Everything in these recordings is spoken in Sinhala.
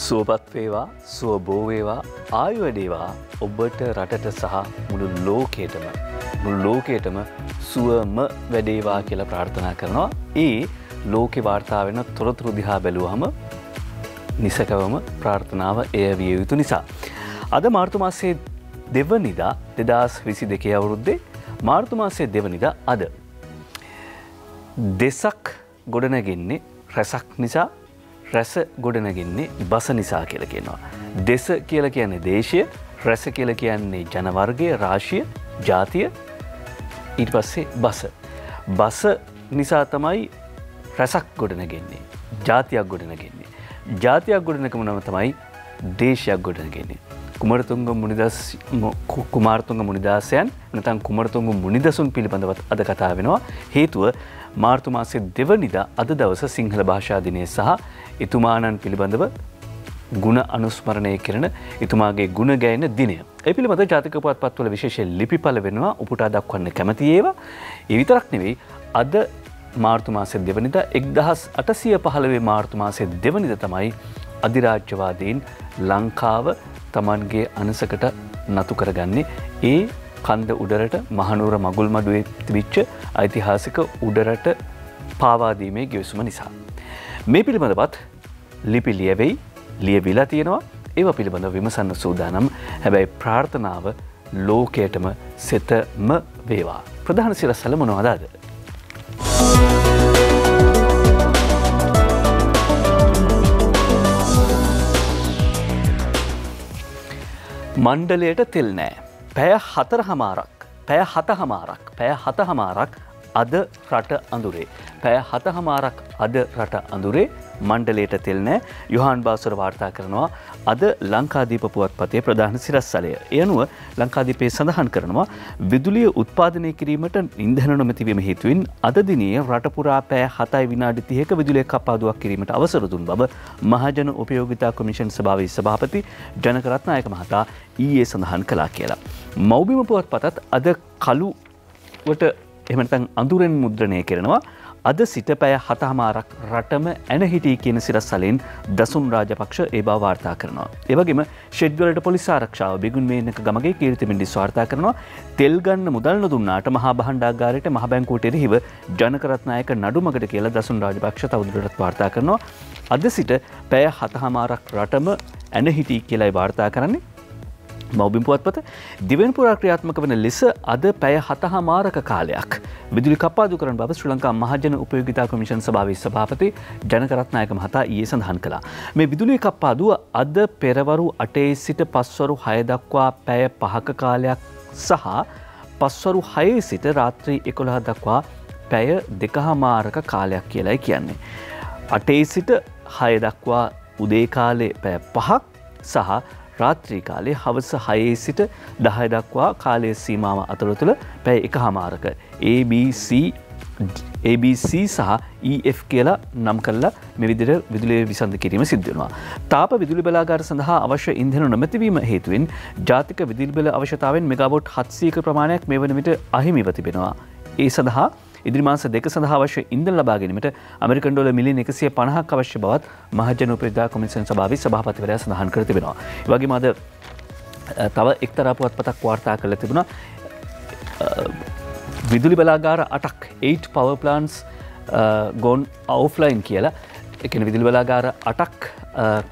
සුවපත් වේවා සුව බෝවේවා ආයුවඩේවා ඔබට රටට සහ මුළු ලෝකේටම මුළු ලෝකේටම සුවම වැඩේවා කියලා ප්‍රාර්ථනා කරනවා ඒ ලෝකෙ වාර්තා වෙන තොරතුරු දිහා බැලුවහම නිසකවම ප්‍රාර්ථනාව එය විය යුතු නිසා. අද මාර්තුමාසේ දෙවනිදා දෙදස් විසි දෙකේ අවුරුද්දේ මාර්තුමාසේ දෙවනිදා අද. දෙසක් ගොඩනැගෙන්නේ රැසක් නිසා රැස ගොඩනගෙන්නේ බස නිසා කියල කියනවා. දෙස කියල කියන්නේ දේශය රැස කියල කියන්නේ ජනවර්ගය රාශිය ජාතිය ඊට පස්සේ බස. බස නිසා තමයි රැසක් ගොඩනගෙන්නේ. ජාතියක් ගොඩනගෙන්නේ. ජාතියක් ගොඩනකම නම තමයි දේශයක් ගොඩනගෙන්නේ. කුමරතුන්ග මුනිදස් කුමාර්තුන්ග මුනිදාසයන් නතන් කුමරතුන්ග මුනිදසුන් පිළිබඳවත් අද කතා වෙනවා හේතුව මාර්තුමාසේ දෙවනිදා අද දවස සිංහල භාෂාදිනය සහ එතුමානන් පිළිබඳව ගුණ අනුස්මරණය කරන එතුමාගේ ගුණ ගෑන දිනය. ඒ පිළිබඳ ජාතික පත් පත්වල විශේෂ ලිපිපල වෙනවා උපුටා දක්වන්න කැමති ඒවා එවිතරක් නෙවෙයි අද මාර්තුමාසය දෙවනිද එක්දහස් අටසිය පහළවේ මාර්තුමාසය දෙවනිද තමයි අධිරාජ්‍යවාදීන් ලංකාව තමන්ගේ අනසකට නතු කරගන්නේ ඒ කන්ද උඩරට මහනුවර මගුල් මඩුවේ තිවිච්ච ඓතිහාසික උඩරට පාවාදීමේ ගෙවසුම නිසා. මේ පිළිබඳවත් ලිපි ලියවෙයි ලියවිලා තියෙනවා ඒව පිළිබඳ විමසන්න සූදානම් හැබැයි ප්‍රාර්ථනාව ලෝකයටම සෙතම වේවා. ප්‍රධාන සිරස්සල මොනවදාද. මණ්ඩලයට තෙල් නෑ. පැය හතර හමාරක් පැය හත හමාරක් පැය හත හමාරක් අද රට අඳුරේ. පැය හත හමාරක් අද රට අඳුරේ මණ්ඩලයට තෙල්නෑ යොහන් බාසර වාර්තා කරනවා අද ලංකාදීප පුවත් පතේ ප්‍රධාන සිරස්සලය. එයනුව ලංකාදීපේ සඳහන් කරනවා විදුලිය උත්පාදනය කිරීමට ඉන්දහන නොමැතිවීම හේතුවෙන් අද දිනේ රටපුරා පෑ හතයි විනාඩි තියක විදුලිය කපාදුවක් කිරීමට අවසරදුන් බව මහජන උපයෝගිතා කොමිෂන් සභාවේ සභාපති ජනකරත්නායක මහතා ඊයේ සඳහන් කලා කියලා. මෞබිම පුවත් පතත් අද කළුවට එමතන් අඳුරෙන් මුද්‍රණය කරනවා අද සිට පැය හතහමාරක් රටම ඇනහිටී කියන සිරස් සලෙන් දසුන් රාජපක්ෂ ඒ බව වාර්තා කරනවා. ඒවගේම ෂෙඩ්වලට පොලිසාරක්ෂාව බිගුන් මේනක ගමගේ කීර්තිමින්ඩි ස්වාර්තා කරනවා තෙල්ගන්න මුදල් නොදුන්නාට මහා බහන්ඩාගාරයට මහබැංකූට එරහිව ජනකරත්නායක නඩුමකට කියලා දසුන් රාජපක්ෂ තවදුරටත් වාර්තා කරනවා. අද සිට පැය හතහමාරක් රටම ඇනහිටී කියලයි වාර්තා කරන්නේ මෞබිම් පුවත්පත දිවෙන් පුරා ක්‍රියාත්මක වන ලෙස අද පැය හතහා මාරක කාලයක් විදුලි කපාදු කරන බව ශ්‍ර ලංකා මහජන උපයෝගිතා කොමිෂන් සභාව සභාපති ජනකරත්නායක මහතා ඒ සඳහන් කළා. මේ විදුලි කප්පාදුව අද පෙරවරු අටේ සිට පස්වරු හයදක්වා පැය පහක කාලයක් සහ පස්වරු හයේ සිට රාත්‍රී එකොළහ දක්වා පැය දෙකහමාරක කාලයක් කියලයි කියන්නේ. අටේ සිට හය දක්වා උදේකාලේ පැය පහක් සහ රාත්‍රී කාලේ හවස හයේ සිට දහය දක්වා කාලය සීමාව අතුළ තුළ පැය එක හමාරක ABC ABC සහ EF කියලා නම් කල්ලා මෙවිදිර විදුලේ විසඳ කිරීම සිද්ධනවා. තාප විදුලි බලාගාර සඳහා අවශ්‍ය ඉන්දන නොමැතිවීම හේතුවෙන් ජාතික විදිල්බල අවශ්‍යතාවෙන් මෙගබොට් හත්සීක ප්‍රමාණයක් මේ වනමිට අහිමිව තිබෙනවා. ඒ සඳහා ඉදිරිමාස දෙක සඳහාවශ්‍ය ඉන්දන ලබාගැනීමට අමරිකන් ඩොල මිලියන එකසිය පණහක් අවශ්‍ය බවත් මහජන උපරිදා කොමිසන් සභාව සභාපතිවරයා සඳහන් කර තිබෙනවා. වගේ මද තව එක්තරාපුවත් පතක් වාර්තා කළ තිබුණා විදුලි බලාගාර අටක් 8 පවපලන්ස් ගොන් අවෆ්ලයින් කියලා එකන විදිල් බලාගාර අටක්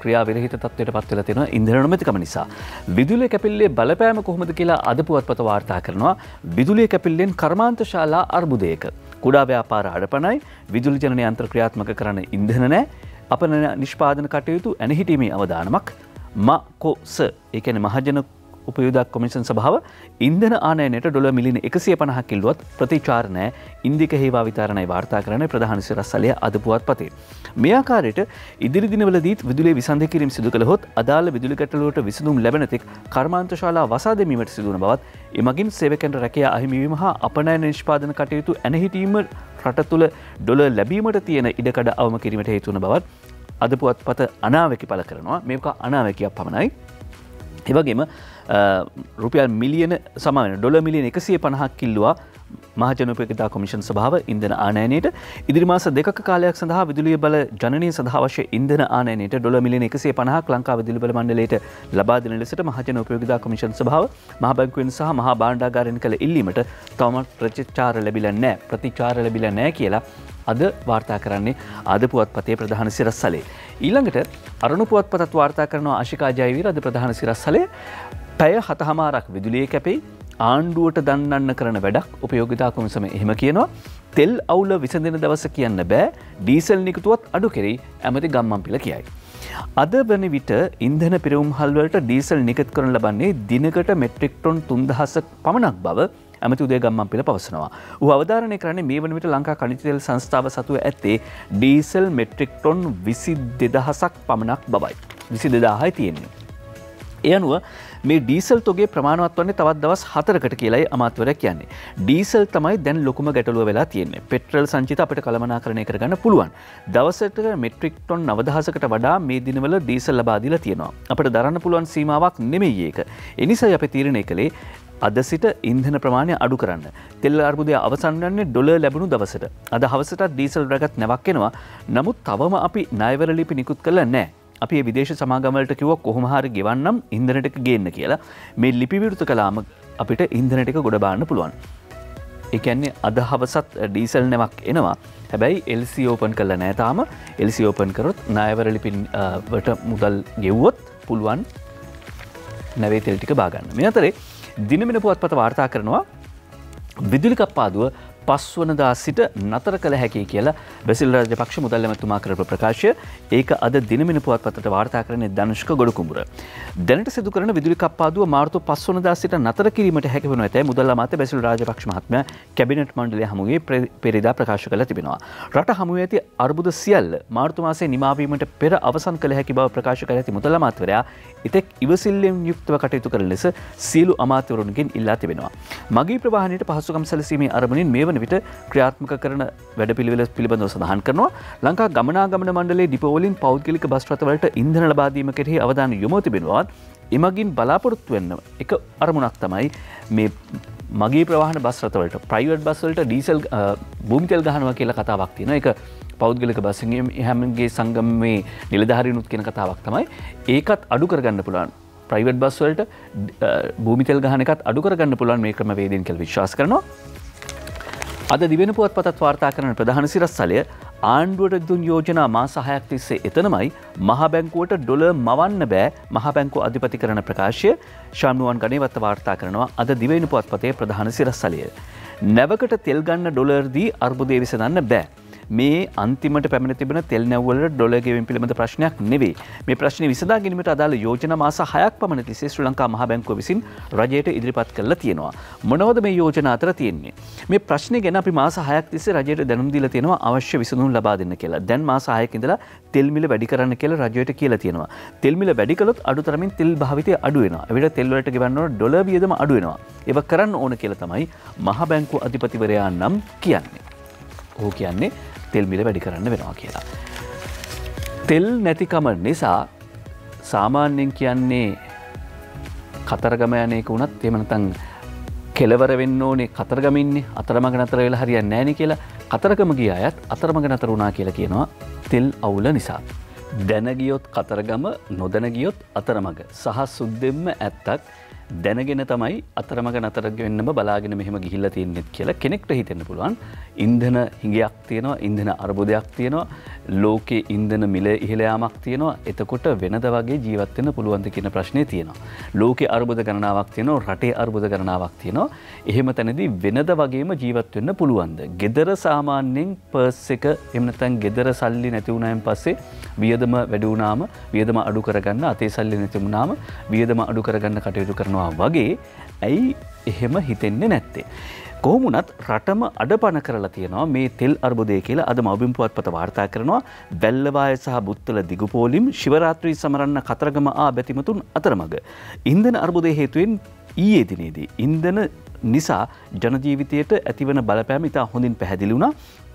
ක්‍රියා විරහිත තත්වයට පත්වල තියෙන ඉන්දර නොමැතිකම නිසා. විදුලිය කැපිල්ලේ බලපෑම කොහොමද කියලා අද පුවත්පත වාර්තා කරනවා විදුලිය කැපිල්ලෙන් කර්මාන්ත ශාලා අර්බුදයක. කුඩා ව්‍යාපාර අඩපනයි විදුලි ජනය අන්ත්‍ර ක්‍රියාත්මක කරන ඉන්දන නෑ අප නිෂ්පාදන කටයුතු ඇනහිටීමේ අවධානමක් මකොස එකන මහජන උපයුදක් කොමිෂන් සභාව ඉන්දන ආනයට ඩොල මිලින එකසිය පණහක් කිල්ලුවත් ප්‍රතිචාරණය ඉන්දික හේවා විතාරණයි වාර්තා කරන ප්‍රධාන සිරස්සලය අදපුවත් පතේ. මෙයාකාරයට ඉදිරිදිනවලදීත් විදුලේ විසන්ධ කිරීම සිදු කළහොත් අදාළ විදුලිකටලුවට විසඳුම් ලැබනතෙක් කර්මාන්තශාලා වසාදමීමට සිදුවන බවත් එමගින් සේවකැන්ට රැකය අහිමිවීම හා අපනෑ නිෂ්පාදන කටයුතු ඇනහිටීම රට තුළ ඩොල ලැබීමට තියෙන ඉඩකඩ අවම කිරීමට හේතුන බවත් අදපුවත් පත අනාවකි පල කරනවා මේක අනාවකයක් පමණයි. එවගේම රුපියල් මිලියන සමන ඩොල මිලියන එකසිය පණහක් කිල්ලවා මහජනපයකතා කොමිෂන් සභාව ඉන්දන ආනයනයට. ඉදිරිමාස දෙක කාලයක් සඳහා විදුලිය බල ජනනය සදහවශය ඉන්දන ආනයනයට ඩොල මිලියන එකසේ පනහක් ලංකා විදුලි බල මණ්ඩලයට ලබාදන ලෙසට මහජන උපයෝගතා කොමිෂන් සභාව මහබැංකුවෙන් සහ මහා බාණ්ඩාගාරයෙන් කළ ඉල්ලීමට තවමත් ප්‍රචිච්චාර ලැබිල නෑ ප්‍රතිචාර ලැබිල නෑ කියලා අද වාර්තා කරන්නේ අද පුවත් පතේ ප්‍රධාන සිරස්සලේ. ඊළඟට අරුණු පුවත් පතත් වාර්තා කරනවා ආශිකාජයවීර අද ප්‍රධාන සිරස්සලේ පැය හතහමාරක් විදුලිය කැපෙයි ආණ්ඩුවට දන්නන්න කරන වැඩක් උපයෝගිතා කොමිසම එහෙම කියනවා තෙල් අවුල විසඳෙන දවස කියන්න බෑ ඩීසල් නිකුතුවත් අඩු කෙරෙයි ඇමති ගම්මන් පිල කියයි. අද වන විට ඉන්දන පිරුම් හල්වලට ඩීසල් නිකත් කරන ලබන්නේ දිනකට මෙට්‍රික්ටොන් තුන්දහස පමණක් බව ඇමති උදේ ගම්මන් පිළ පවසනවා. ඌ අවධාරණය කරන්නේ මේ වන විට ලංකා කනිතෙල් සංස්ථාව සතුව ඇත්තේ ඩීසල් මෙට්‍රික්ටොන් විසි දෙදහසක් පමණක් බවයි. විසි දෙදාහයි තියෙන්නේ. එය අනුව මේ ඩීසල් තොගේ ප්‍රමාණවත් වන්නේ තවත් දවස් හතරකට කියලයි අමාත්වර කියන්නේ. ඩීසල් තමයි දැන් ලොකුම ගැටලුව වෙලා තියෙන්නේ පෙට්‍රල් සංචිත අපට කළමනා කරණය කරගන්න පුළුවන්. දවසට මෙට්‍රික්ටොන් නවදහසකට වඩා මේ දිනවල ඩීසල් ලබාදිල තියෙනවා. අපට දරන්න පුළුවන් සීමාවක් නෙමෙයි ඒක. එනිසා අප තීරණය කළේ අද සිට ඉන්ධන ප්‍රමාණය අඩු කරන්න. තෙල් අර්බුදය අවසන්න්නේ ඩොල ලැබුණු දවසට. අද හවසට ඩීසල් රැගත් නැවක්කෙනවා නමුත් තවම අපි නයවරලිපි නිකුත් කළ නෑ. අපි විදේශ සමාගමලට කිව කොහොමහරි ගෙවන්නම් ඉන්දනටක ගේන්න කියලා මේ ලිපිවිරුත කලාම අපිට ඉන්දනටික ගොඩ බාන්න පුළුවන්. එකන්නේ අදහවසත් ඩීසල් නැවක් එනවා හැබැයි එල්සි ඕපන් කල නෑතාම එල්සි ඕපන් කරොත් නායවරලිපින්ට මුදල් ගෙව්වොත් පුළුවන් නැවේ තෙල්ටික බාගන්න. මෙ අතරේ දිනමින පුවත් පත වාර්තා කරනවා විදුලිකප්පාදුව පස්වනදා සිට නතර කළ හැකි කියලා බැසිල් රාජපක්ෂ මුදල් ඇමතුමා කරපු ප්‍රකාශය ඒක අද දිනමින පුවත්පතට වාර්තා කරන්නේ ධනුෂ්ක ගොඩකුඹුර. දැනට සිදු කරන විදුලි කප්පාදුව මාර්තු පස්වනදා සිට නතර කිරීමට හැකිවනු ඇතැයි මුදල් අමාත්‍ය බැසිල් රාජපක්ෂ මහත්මයා කැබිනට් මණ්ඩලය හමුවේ පෙරිදා ප්‍රකාශ කළ තිබෙනවා. රට හමුවේ ඇති අර්බුද සියල්ල මාර්තු මාසේ නිමාවීමට පෙර අවසන් කළ හැකි බව ප්‍රකාශ කර ඇති මුදල් අමාත්‍යවරයා ඉතෙක් ඉවසිල්ලෙන් යුක්තව කටයුතු කරන ලෙස සියලු අමාත්‍යවරුන්ගෙන් ඉල්ලා තිබෙනවා. මගේ ප්‍රවාහනයට පහසුකම් සැලසීමේ අරමුණින් මේ වන විට ක්‍රියාත්මක කරන වැඩ පිළිවෙල පිළිබඳව සඳහන් කරනවා ලංකා ගමනාගමන මණ්ඩලේ ඩිපෝලින් පෞද්ගලික බස්්‍රතවලට ඉන්ධන ලබාදීම කෙරෙහි අවධාන යොමෝ තිබෙනවාත් එමගින් බලාපොරොත්තු වෙන්න එක අරමුණක් තමයි මේ මගේ ප්‍රවාහන බස්රතවලට ප්‍රයිවට් බස්වලට ඩීසල් භූමිතෙල් ගහනවා කියලා කතාවක් තියෙන එක පෞද්ගලික බස්සගේ හැමගේ සංගම් මේ නිලධාරිනුත් කියෙන කතාවක් තමයි. ඒකත් අඩු කරගන්න පුළුවන්. ප්‍රයිවට් බස්වලට භූමිතෙල් ගහනකත් අඩු කරගන්න පුළුවන් මේ ක්‍රම වේදෙන් කල් විශ්වාස කරනවා. අද දිවෙන පුවත් පතත් වාර්තා කරන ප්‍රධාන සිරස්සලය ආණ්ඩුවට දුන් යෝජනා මා සහයක් තිස්සේ එතනමයි මහබැංකුවට ඩොල මවන්න බෑ මහබැංකු අධිපති කරන ප්‍රකාශය ශානුවන් ගනයවත්ත වාර්තා කරනවා අද දිවෙන පුවත් පතේ ප්‍රධාන සිරස්සලිය. නැවකට තෙල්ගන්න ඩොලර්දී අර්බුදය විසඳන්න බෑ. මේ අන්තිමට පැමිණ තිබෙන තෙල් නැව්වලට ඩොලගෙවින් පිළිබඳ ප්‍රශ්නයක් නෙවේ මේ ප්‍රශ්න විසදා ගැනීමට අදාළ යෝජන මාස හයක් පමණ තිසේ ශ්‍ර ලංකා මහ බැංකුව විසින් රජයට ඉදිරිපත් කරලා තියෙනවා. මොනවද මේ යෝජන අතර තියෙන්නේ. මේ ප්‍රශ්න ගැන අපි මාස හයක් තිසේ රජයට දැනුම් දීලා තියෙනවා අවශ්‍ය විසඳුම් ලබා දෙන්න කියලා. දැන් මාස හයක ඉඳලා තෙල්මිල වැඩි කරන්න කියලා රජයට කියලා තියෙනවා. තෙල්මිල වැඩි කළොත් අඩුතරමින් තෙල් භාවිතය අඩු වෙනවා. එවිට තෙල් වලට ගෙවන්න ඩොලර් වියදම අඩු වෙනවා. ඒක කරන්න ඕන කියලා තමයි මහ බැංකුව අධිපතිවරයා නම් කියන්නේ. ඔහු කියන්නේ තෙල් මිල වැඩි කරන්න වෙනවා කියලා. තෙල් නැතිකම නිසා සාමාන්‍යයෙන් කියන්නේ කතරගම යනයක වුණත් එමනතන් කෙලවර වෙන්න ඕනේ කතරගමින්නේ අතරමග නතර වෙලා හරිියන් නෑන කියලා කතරගම ගිය අයත් අතරමග නතර වුණා කියලා කියනවා තෙල් අවුල නිසා. දැනගියොත් කතරගම නොදැනගියොත් අතරමඟ සහ සුද්දෙම්ම ඇත්තක් දැනගෙන තමයි අතරමග නතරගවෙන්නම බලාගෙන මෙහෙම ගිහිල්ල තියන්නෙත් කියලා කෙනෙක්ට හිතෙන්න පුළුවන් ඉන්ධන හිඟයක් තියෙනවා ඉන්ධන අර්බුදයක් තියෙනවා ලෝකේ ඉන්ධන මිල ඉහළයාමක් තියෙනවා එතකොට වෙනද වගේ ජීවත්වන්න පුළුවන්ද කියන ප්‍රශ්නය තියෙනවා. ලෝක අර්බුද ගණනාවක් තියනවා රටේ අර්බුද ගණනාවක් තියෙනවා එහෙම තැනදී වෙනද වගේම ජීවත්වන්න පුළුවන්ද. ගෙදර සාමාන්‍යයෙන් පර්ස් එක එමනතැන් ගෙදර සල්ලි නැතිවුණයන් පස්සේ වියදම වැඩුනාම වියදම අඩු කරගන්න අතේ සල්ලි නැතිමුණාම වියදම අඩු කරගන්න කටයුතු කරනවා වගේ ඇයි එහෙම හිතෙන්නේ නැත්තේ. කොහමුණත් රටම අඩපන කරලා තියෙනවා මේ තෙල් අර්බුදය කියලා අද මවබිම් පුවත් පත වාර්තා කරනවා බැල්ලවාය සහ බුත්තල දිගුපෝලිම් ශිවරාත්‍රී සමරන්න කතරගම ආ බැතිමතුන් අතරමඟ. ඉන්දන අර්බුදය හේතුවෙන් ඊයේ දිනේදී. ඉන්දන නිසා ජනජීවිතයට ඇතිවන බලපෑම ඉතා හොඳින් පැහැදිලි වුණා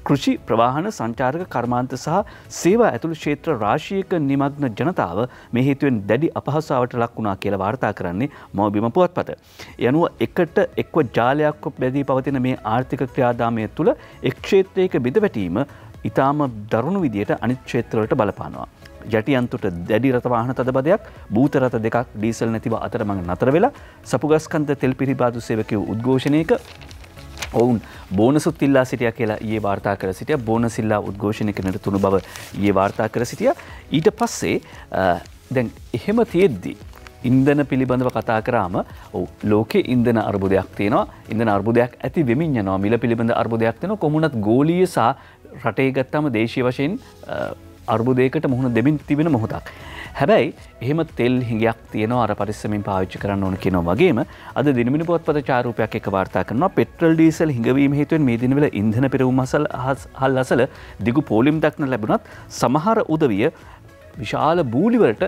කෘෂි ප්‍රවාහන සංචාරක කර්මාන්ත සහ සේවා ඇතුළු ක්ෂේත්‍ර රාශියක නිමග්න ජනතාව මේ හේතුවෙන් දැඩි අපහසාවට ලක් වුණා කියලා වාර්තා කරන්නේ මවබිම පුවත්පත. යනුව එකට එක්ව ජාලයක් බැදී පවතින මේ ආර්ථික ක්‍රියාදාමය තුළ එක්ෂේත්‍රයක බිඳවැටීම ඉතාම දරුණු විදියට අනිත් ක්ෂේත්‍රවලට බලපානවා. යටියන්තුට දැඩි රතවාහන තදබදයක් භූතරත දෙකක් ඩීසල් නැතිව අතරමඟ නතර වෙලා සපුගස්කන්ත තෙල් පිරිබාදු සේවකව උද්ඝෝෂණයක ඔවුන් බෝනසුත් ඉල්ලා සිටිය කියලා ඒ වාර්තා කර සිටිය බෝනසිල්ලා උද්ඝෝෂණයක නිරතුුණු බව ඒ වාර්තා කර සිටිය ඊට පස්සේ දැන් එහෙම තියෙද්දී. ඉන්දන පිළිබඳව කතා කරාම ඔවු ලෝකෙ ඉන්දන අර්බුදයක් තියෙනවා ඉඳන අර්බුදයක් ඇති වෙමින්යනවා මිල පිළිබඳ අර්බුදයක් තියෙන කොමුණත් ගෝලිය සහ රටේ ගත්තාම දේශය වශයෙන් අර්බුදයකට මුහුණ දෙමින් තිබෙන මොහොතක්. හැබැයි එහෙම තෙල් හිඟයක් තියෙන අර පරිස්සමින් පාවිච්චි කරන්න ඕන කියන වගේම අද දිනමිනි පොත්පත චාරූපයක් එක වාර්තා කරනවා. පෙට්‍රල් ඩීසල් හිඟවීම හේතුවෙන් මේ දිනවල ඉන්ධන පෙරවුම් අසල් හල් අසල දිගු පෝලිම් දක්න ලැබුණත් සමහර උදවිය විශාල බූලිවලට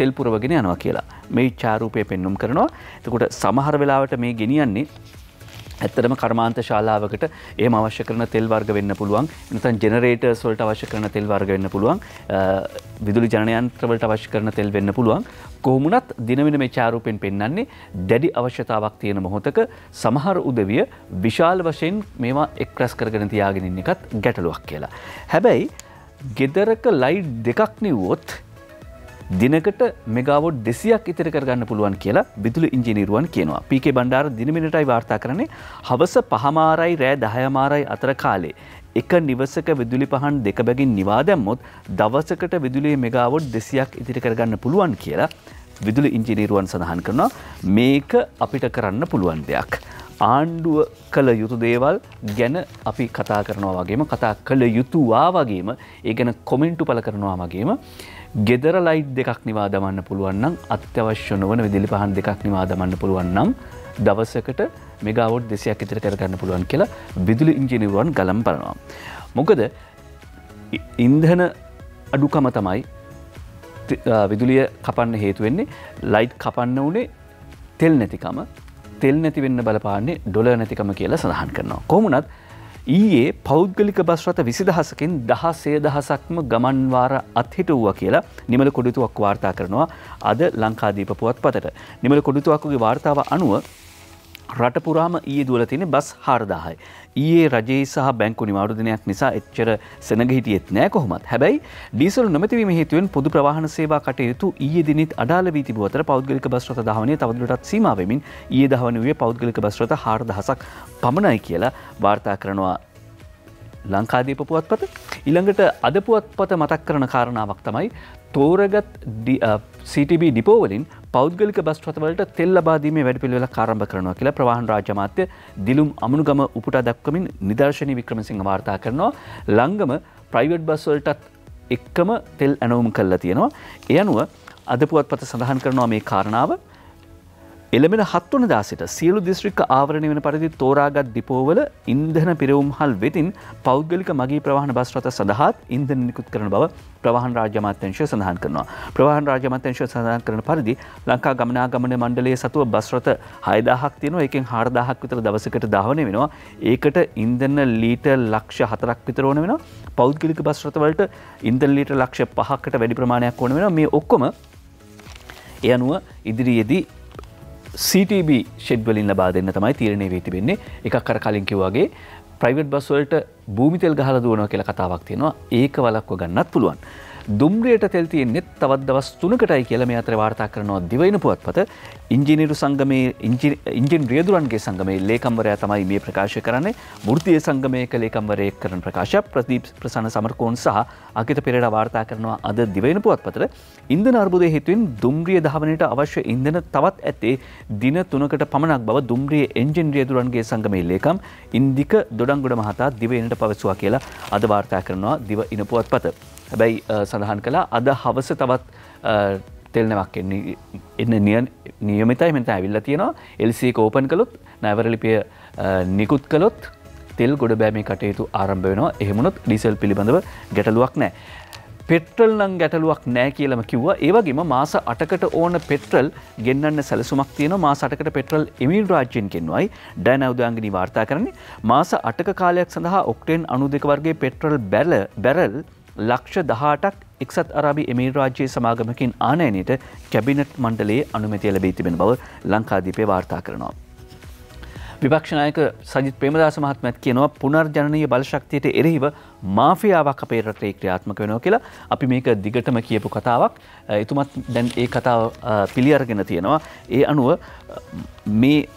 තෙල් පුරවගෙන යනවා කියලා. මේ චාරූපය පෙන්නුම් කරනවා. එතකොට සමහර වෙලාවට මේ ගෙනියන්නේ ඇත්තටම කර්මාන්ත ශාලාවකට ඒ අවශ්‍ය කරන තෙල් වර්ග වෙන්න පුළුවන්. නතන් ජෙනරේටර්ස් වලට අවශ්‍ය කරන තෙල් වර්ග වෙන්න පුළුවන්. විදුලි ජනයන්ත්‍රවලට අවශ්‍ය කරන තෙල් වෙන්න පුළුවන් කොහමුණත් දිනවින මේ චාරූපෙන් පෙන්න්නන්නේ දැඩි අවශ්‍යතාවක් තියෙන මොහොතක සමහර උදවිය විශාල වශයෙන් මේවා එක්රැස් කරගෙන තියාගෙනන්න එකත් ගැටලුවක් කියලා. හැබැයි ගෙදරක ලයි් දෙකක් නිව්වොත් දිනකට මෙගාවොඩ් දෙසියක් ඉතිර කරගන්න පුළුවන් කියලා බිදුලි ඉංජිනිරුවන් කියනවා. පිකේ බණ්ඩාර දිනමිනටයි වාර්තා කරන්නේ හවස පහමාරයි රෑ දහයමාරයි අතර කාලේ. එක නිවසක විදුලි පහන් දෙක බැගින් නිවා දැම්මොත් දවසකට විදුලිය මෙගාවොඩ් දෙසියක් ඉතිරි කරගන්න පුළුවන් කියලා විදුලි ඉංජිනීරුවන් සඳහන් කරනවා මේක අපිට කරන්න පුළුවන් දෙයක්. ආණ්ඩුව කළ යුතු දේවල් ගැන අපි කතා කරනවා වගේම කතා කළ යුතුවා වගේම ඒ ගැන කොමෙන්ටු පල කරනවා වගේම ගෙදර ලයිට් දෙකක් නිවා දමන්න පුළුවන්නම් අත්‍යවශ්‍ය නොවන විදිලි පහන් දෙකක් නිවා දමන්න පුළුවන්නම් දවසකට මෙගවෝඩ් දෙසයක් ඉතර කරගන්න පුළුවන් කියලා විදුලි ඉංජිනිරුවන් ගලම් පරනවා. මොකද ඉන්ධන අඩුකම තමයි විදුලිය කපන්න හේතුවෙන්නේ ලයිට් කපන්න වනේ තෙල් නැතිකම තෙල් නැති වෙන්න බලපාන්නේ ඩොල නැතිකම කියලා සඳහන් කරනවා. කොමුණත් ඊයේ පෞද්ගලික බස්රත විසිදහසකින් දහසේ දහසක්ම ගමන්වාර අත්හිටුව්ව කියලා නිමල කොඩිතුවක් වාර්තා කරනවා අද ලංකාදීප පුවත් පතට. නිමල කොඩිතුවක්කුගේ වාර්තාව අනුව රටපුරාම ඊයේ දුවල තින බස් හාරදාහයි. ඊයේ රජයේ සහ බැංකු නිවාරුදිනයක් නිසා එච්චර සෙනග හිටියෙත් නෑ කොහොමත් හැබැයි ඩීසල් නොමැතිවීම හේතුවෙන් පොදු ප්‍රවාහන සේවා කටයුතු ඊයේ දිනත් අඩාල වී තිබුව අතර පෞද්ගලික බස්රත දහවනය තවදුරටත් සීමාවෙමින් ඊයේ දහවනුවේ පෞද්ගලික බස්රත හාර දහසක් පමණයි කියලා වාර්තා කරනවා ලංකාදීප පුවත්පත ඉළඟට අද පුවත්පත මතක් කරන කාරණාවක් තමයි තෝරගත් CTB ඩිපෝවලින් පෞද්ගලික බස්වතවලට තෙල් ලබාදීමේ වැඩ පිළිවෙල කාරම්භ කරනවා කියලා ප්‍රවාහන රාජමාත්‍ය දිලුම් අමනුගම උපුටා දක්වමින් නිදර්ශනය වික්‍රමසිංහ වාර්තා කරනවා ළංගම ප්‍රයිවට් බස්වලටත් එක්කම තෙල් ඇනවුම් කල්ලා තියෙනවා. එය අනුව අද පුවත්පත සඳහන් කරනවා මේ කාරණාව එළමෙන හත්වන දාසිට සියලු දිස්ත්‍රික්ක ආවරණය වෙන පරිදි තෝරාගත් ඩිපෝවල ඉන්දන පිරවුම් හල් වෙතින් පෞද්ගලික මගේ ප්‍රවාහන බස්රත සඳහාත් ඉන්දන නිකුත් කරන බව ප්‍රවාහන් රාජමාත්‍යංශය සඳහන් කරනවා. ප්‍රවාහන් රාජමාත්‍යංශය සඳහන් කරන පරිදි ලංකා ගමනාගමන මණ්ඩලයේ සතුව බස්රත හයදාහක් තියෙනවා එකෙන් හාරදාහක් විතර දවසකට දාවනය වෙනවා. ඒකට ඉන්දන ලීට ලක්ෂ හතරක් විතරෝන වෙන පෞද්ගලික බස්රතවලට ඉන්දන් ලීට ලක්ෂ පහකට වැඩි ප්‍රමාණයක් ඕන වෙන මේ ඔක්කොම එය අනුව ඉදිරියේදී CTB ෂෙඩ්වලින් ලබා දෙන්න තමයි තීරණය වී තිබෙන්නේ එකක් කර කලින් කිව්වාගේ ප්‍රයිවට් බස්වලට භූමිතෙල් ගහල දුවන කියලා කතාවක් තියෙනවා ඒක වලක්ව ගන්නත් පුළුවන්. දුම්රියට තෙල් තියෙන්නෙත් තවත් දවස් තුනකටයි කියල මේ අතර වාර්තා කරනවා දිවයින පුවත්පත. ඉංජිනිරු සංගමේ ඉංජින් රියදුරන්ගේ සංගමේ ලේකම්වරය තමයි මේ ප්‍රකාශ කරන්නේ. ෘතිය සංගමයක ලේකම්වරය කරන ප්‍රකාශ ප්‍රදීප් ප්‍රසන්න සමරකෝන් සහ අකිත පෙරට වාර්තා කරනවා අද දිවයින පුවත්පතර ඉන්ද අර්බුදය හිතුවෙන් දුම්රිය දහවනට අවශ්‍ය ඉන්දන තවත් ඇත්තේ දින තුනකට පමණක් බව දුම්රිය එන්ජින් රියදුරන්ගේ සංගමේ ලේකම් ඉන්දික දොඩංගොඩ මහතා දිවයිනට පවසවා කියලා අද වාර්තා කරනවා දිව ඉන පුවත්පත. හැබැයි සඳහන් කලා අද හවස තවත් තෙල්නවක් එන්න නියමිතයි. මෙත ඇවිල්ල තියෙනවා. එල්සේ කෝපන් කළොත් නැවරලිපිය නිකුත් කළොත් තෙල් ගොඩ බෑමේ කටයුතු ආරම්භ වෙනවා. එහෙමුණොත් ඩිසල් පිළිබඳව ගැටලුවක් නෑ. පෙට්‍රල් නං ගැටලුවක් නෑ කියලම කිව්ව. ඒවගේම මාස අටකට ඕන පෙට්‍රල් ගෙන්න්න සැලසුමක් තියන මාසටකට පෙට්‍රල් එමිල් රාජ්‍යෙන් කෙන්වයි ඩැන අවදංගනි වාර්තා කරන්නේ. මාස අටක කාලයක් සඳහා ඔක්ටෙන් අනු දෙක වර්ගේ පෙට්‍රල් බැල බැරල් ලක්ෂ දහටක් එක්සත් අරබි එමේ රාජ්‍යයේ සමාගමකින් ආනයනයට කැබිනට් මණ්ඩලේ අනුමැතිය ලැබී තිබෙන බව ලංකාදීපය වාර්තා කරනවා. විපක්ෂනායක සජිත් ප්‍රේමදාස මහත්මත් කියනවා පුනර්ජනනීය බලශක්තියට එරෙහිව මාෆියාවක් අපේ රටේ ක්‍රියාත්මක වෙනවා කියලා. අපි මේක දිගටම කියපු කතාවක්. එතුමත් දැන් ඒ කතාව පිළිඅරගෙන තියෙනවා. ඒ අනුව මේ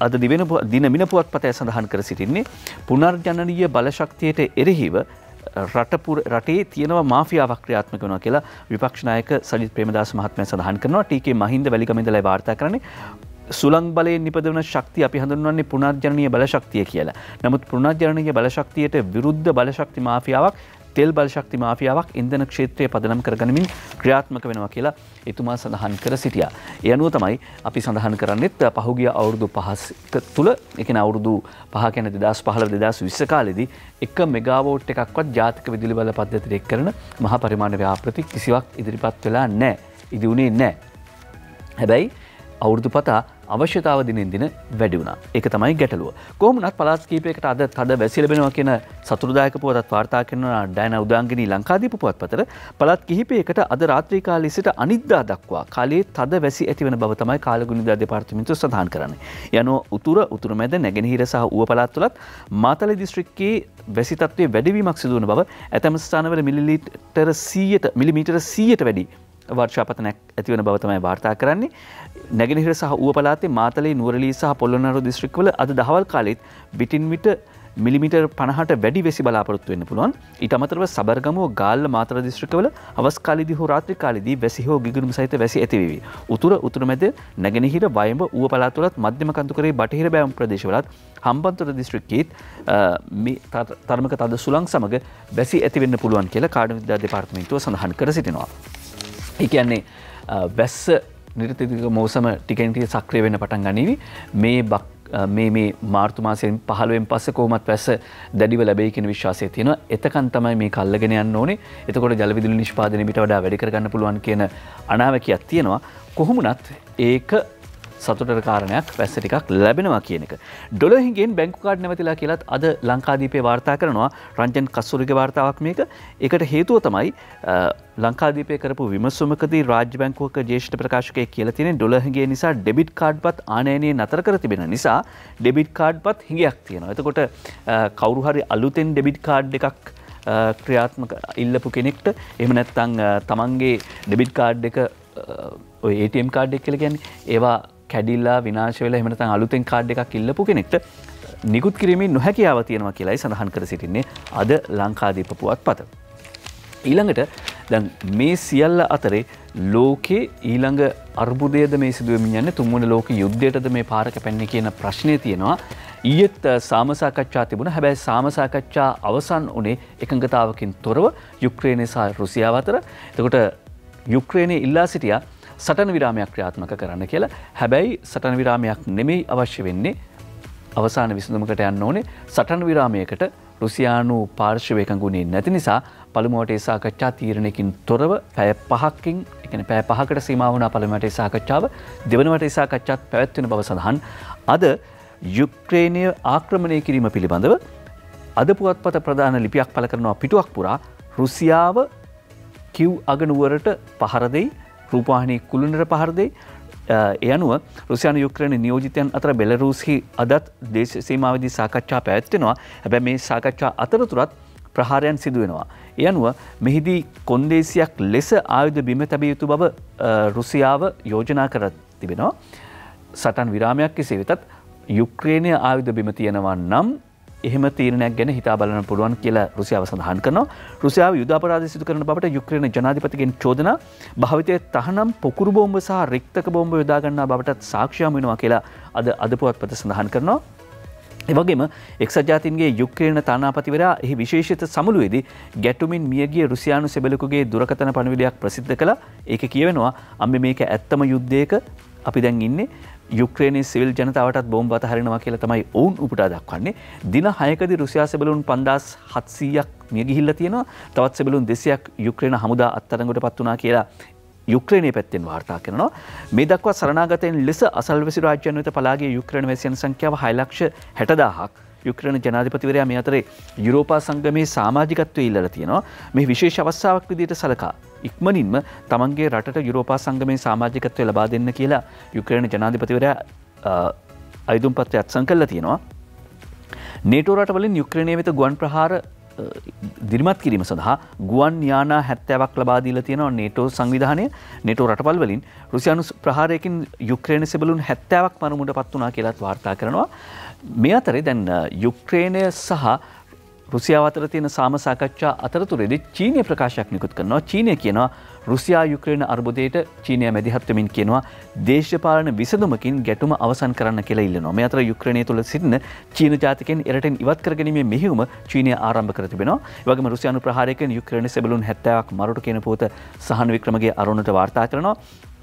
අද දිවෙන දින මින පුවත් පතය සඳහන් කර සිටින්නේ පුනර්ජනනීය බලශක්තියට එරෙහිව රටපුර රටේ තියෙනව මාෆියාවක් ක්‍රියාත්මක වනවා කියලා විපක්ෂනායක සජිත් ප්‍රේමදාස මහත්මය සඳහන් කරනවා ටීකේ මහින්ද වැලිකමින්දලයි වාර්තා කරන්නේ සුළං බලය නිපදවන ශක්ති අපි හඳුන්වන්නේ පුනර්ජනය බලශක්තිය කියලා. නමුත් පුනර්ජනය බලශක්තියට විරුද්ධ බලශක්ති මාෆියාවක් තෙල් බලශක්ති මාෆියාවක් ඉන්දන ක්ෂේත්‍රය පදනම් කරගනමින් ක්‍රියාත්මක වෙනවා කියලා එතුමා සඳහන් කර සිටියා. ඒ අනුව තමයි අපි සඳහන් කරන්නෙත් පහුගිය අවුරුදු පහස්ක තුළ එකන අවුරුදු පහ කැන දෙදස් පහල දෙදස් විශ්ස කාලෙදී එක මෙගාවෝට් එකක්වත් ජාතික විදිලි බල පද්ධතිර එක් කරන මහ පරිමාණ ව්‍යාප්‍රති කිසිවක් ඉදිරිපත් වෙලා නෑ ඉදිවුණේ නෑ. හැබැයි අවුරුදු පතා අවශ්‍යතාව දිනෙන් දින වැඩි වුණා. එක තමයි ගැටලුව. කොහමනත් පලාස් කීපයකට අද තද වැසිලබෙනවා කියන සතුරදායක පුවතත් වාර්තා කරන ඩෑන උදාංගනී ලංකාදීප පුවත් පතර පළත් කිහිපයකට අද රාත්‍රිකාලි සිට අනිද්දා දක්වා කාලේ තද වැසි ඇතිවන බව තමයි කාලගුණිදා දෙපාර්තමින්තු සඳහන් කරන්න. යනු උතුර උතුර මැද නැගෙනහිර සහ ඌව පළත් තුළත් මාතල දිස්ත්‍රික්කේ වැසිතත්වය වැඩවීමක් සිදුවන බව ඇතැම ස්ථානවල මිලිලිටර සීයට මිලිමීටර සීයට වැඩි වර්ෂාපතනයක් ඇතිවන බව තමයි වාර්තා කරන්නේ නැගෙනහිර සහ ඌව පලාතේ මාතලේ නුවරලී සහ පොල්ලොන්නරු දිස්ත්‍රික්වල අද දහවල් කාලෙත් බිටින්විට මිලිමිටර් පණහට වැඩි වෙසි බලාපොරොත්තු වෙන්න පුළුවන් ඊට අමතරව සබර්ගමුව ගාල්ල මාතර දිස්ත්‍රිකවල අවස්කාලිදි හෝ රාත්‍රි කාලෙදී වැසි හෝ ගිගුරුම් සහිත වැසි ඇතිවී. උතුර උතුර මැද නැගෙනහිර වයඹ ඌව පලාතුලත් මධ්‍යම කන්තුකරේ බටහිර බෑම් ප්‍රදේශවලත් හම්බන්තොට දිස්ත්‍රික්කීත් තරමක තද සුළං සමඟ වැසි ඇතිවෙන්න පුළුවන් කියලා කාඩ විද්‍යා දෙපාර්තමින්තුව සඳහන් කර සිටිනවා. එකන්නේ වැස්ස නිර්තික මෝසම ටිකෙන්ටිය සක්‍රය වෙන පටන් ගනිවි. මේ බක් මේ මේ මාර්තුමාසයෙන් පහළුවෙන් පස්ස කෝමත් වැස්ස දැඩිව ලැබේකෙන විශ්වාසය තියෙන එතකන් තමයි මේ කල්ලගෙන යන්න ඕනේ. එතකොට ජලවිදුලි නිෂ්පාදන මිට වඩා වැඩි කරගන්න පුළුවන් කියන අනාවකයක් තියෙනවා. කොහොමුණත් ඒක සතුටට කාරණයක් වැස්ස ටිකක් ලැබෙනවා කියන එක. ඩොලහිගෙන් බැංකුකාඩ් නැවතිලා කියලත් අද ලංකාදීපේ වාර්තා කරනවා රංජන් කස්සුරිග වාර්තාවක් මේක එකට හේතුව තමයි ලංකාදීපය කරපු විමසුමකදී රාජ්‍ය බැංකුවක ජේෂ්ඨ ප්‍රකාශකය කියල තියෙන ඩොලහගේ නිසා ඩෙබිට් කාඩ්පත් ආනයනයේ නතර කර තිබෙන නිසා ඩෙබිට් කාඩ්පත් හිගයක් තියෙනවා. එතකොට කවරුහරි අලුතෙන් ඩෙබිට් කාඩ් එකක් ක්‍රියාත්මක ඉල්ලපු කෙනෙක්ට එම නැත්තං තමන්ගේ ඩෙබිට් කාඩ් එක ඒටම් කාඩ් එක් කියල ගැන ඒවා කැඩිල්ලා විනාශ වෙලා එමනතන් අලුතෙන් කාඩ් එකක් ඉල්ලපු කෙනෙක්ට නිකුත් කිරීමේ නොහැකියාව තියෙනවා කියලායි සඳහන් කර සිටින්නේ අද ලංකාදීප පුවත් පත. ඊළඟට දැන් මේ සියල්ල අතරේ ලෝකේ ඊළඟ අර්බුදයද මේ සිදුවමින් යන්න තුන්වන ලෝක යුද්ධයටද මේ පාරක පැන්නේ කියන ප්‍රශ්නය තියෙනවා. ඊයත් සාමසාකච්ඡා තිබුණ හැබැයි සාමසාකච්ඡා අවසන් වනේ එකඟතාවකින් තොරව යුක්්‍රේණය සහ රුසියාව අතර එතකොට යුක්්‍රේණය ඉල්ලා සිටියා සටන විරාමයක් ක්‍රියාත්මක කරන්න කියලා. හැබැයි සටන විරාමයක් නෙමෙයි අවශ්‍ය වෙන්නේ අවසාන විසඳුමකට යන්න ඕනේ. සටන් විරාමයකට රුසියානු පාර්ශවයකගුණේ නැති නිසා පළමුුවට ඒ සාකච්ඡා තීරණයකින් තොරව පැය පහක්කින් එකන පෑ පහකට සීමාවනා පළමට සාකච්ඡාව. දෙවනවට සාකච්ඡාත් පැවැත්වෙන බව සඳහන්. අද යුක්්‍රේණය ආක්‍රමණය කිරීම පිළිබඳව අද පුවත්පත ප්‍රධාන ලිපියක් පල කරනවා පිටුවක් පුරා රුසියාව කිව් අගනුවරට පහරදෙයි රූපවාහිනී කුළුණට පහරදේ එයනුව රුසියාන යුක්‍රණ නියෝජිතයන් අතර බෙලරූස්හි අදත් දේශ සීමාවදී සාකච්ඡා පැත්වෙනවා හැබැ මේ සාකච්ඡා අතරතුරත් ප්‍රහාරයන් සිදුවෙනවා. එයනුව මෙහිදී කොන්දේසියක් ලෙස ආයුධ බිම තැබිය යුතු බව රුසියාව යෝජනා කර තිබෙනවා. සටන් විරාමයක් කෙසේ වෙතත් යුක්්‍රේණය ආයුධ බිම තියෙනවා නම් එහෙම තීරණයක් ගැන හිතා බලන්න පුළුවන් කියලා රුසියාව සඳහන් කරනවා. රුසියාව යුදාපරාධ සිදු කරන බවට යුක්්‍රණ ජනාධිපතිගෙන් චෝදන. භාවිතය තහනම් පොකුරු බෝම්බ සහ රික්තක බෝම්බ යොදාගන්නා බවටත් සාක්ෂයම වෙනවා කියලා අද අදපුවත් පත සඳහන් කරනවා. එවගේම එක්සජාතින්ගේ යුක්්‍රේණ තානාපතිවරා එහි විශේෂත සමුළුවේදී ගැටුමින් මියගිය රුසියානු සෙබලකුගේ දුරකතන පණවිඩයක් ප්‍රසිද්ධ කළ. ඒක කියවෙනවා අම්ම මේක ඇත්තම යුද්ධයක අපි දැන් ඉන්නේ. යුක්‍රේණය සිවිල් ජනතාවටත් බෝම් බත හරිනවා කියලා තමයි ඔවුන් උපටා දක්වන්නේ. දින හයකද රුසියා සෙබලුන් පන්දස් හත්සීයක් මියගිහිල්ල තියෙනවා. තවත් සෙබලුන් දෙසියක් යුක්‍රේණ හමුදා අත්තරගට පත් වනා කියලා යුක්‍රේණය පැත්තෙන් වාර්තා කරනවා. මේ දක්වා සරනාගතයෙන් ලෙස අසල්වසි රාජ්‍යන් වෙත පලාගේ යුක්‍රණ වැසියන් සංඛ්‍යාව හයිලක්ෂ හැටදාහක්. යුක්‍රණ ජනාධිපතිවරයා මේ අතරේ යුරෝපා සංගමයේ සාමාජිකත්වය ඉල්ලල තියෙනවා. මේ විශේෂ අවස්ථාවක් විදියට සලකා. ඉක්මනින්ම තමන්ගේ රට යුරෝපා සංගමයේ සාමාජිකත්වය ලබා දෙන්න කියලා යුක්‍රණ ජනාධිපතිවරයා අයිදුම් පත්‍රය අත්සං කල්ල තියෙනවා. නේටෝ රටවලින් යුක්‍රණය වෙත ගුවන් ප්‍රහාර දිරිමත් කිරීම සඳහා ගුවන් යානා හැත්තෑවක් ලබාදීල තියෙනවා නේටෝ සංවිධානය. නේටෝ රටවල් වලින් රුසියානු ප්‍රහාරයකින් යුක්‍රේණ සෙබලුන් හැත්තෑවක් මනමුට පත් වනා කියලත් වාර්තා කරනවා. මේ අතරේ දැන් යුක්‍රේණය සහ රුසියාව අතර තියෙන සාමසාකච්ඡා අතරතුරේදී චීනය ප්‍රකාශයක් නිකුත් කරනවා. චීනය කියනවා රුසියා යුක්‍රේණ අර්බුදයට චීනය මැදිහත්වමින් කියනවා දේශපාලන විසඳුමකින් ගැටුම අවසන් කරන්න කියලා ඉල්ලනවා. මේ අතර යුක්‍රණය තුළ සිටින චීන ජාතිකෙන් එරටෙන් ඉවත් කරගැනීමේ මෙහිවුම චීනය ආරම්භ කර තිබෙනවා. වගේම රුසියානු ප්‍රහාරයකෙන් යුක්‍රණ සෙබලුන් හැත්තෑවක් මරුට කියන පොත සහන් වික්‍රමගේ අරුණට වාර්තා කරනවා.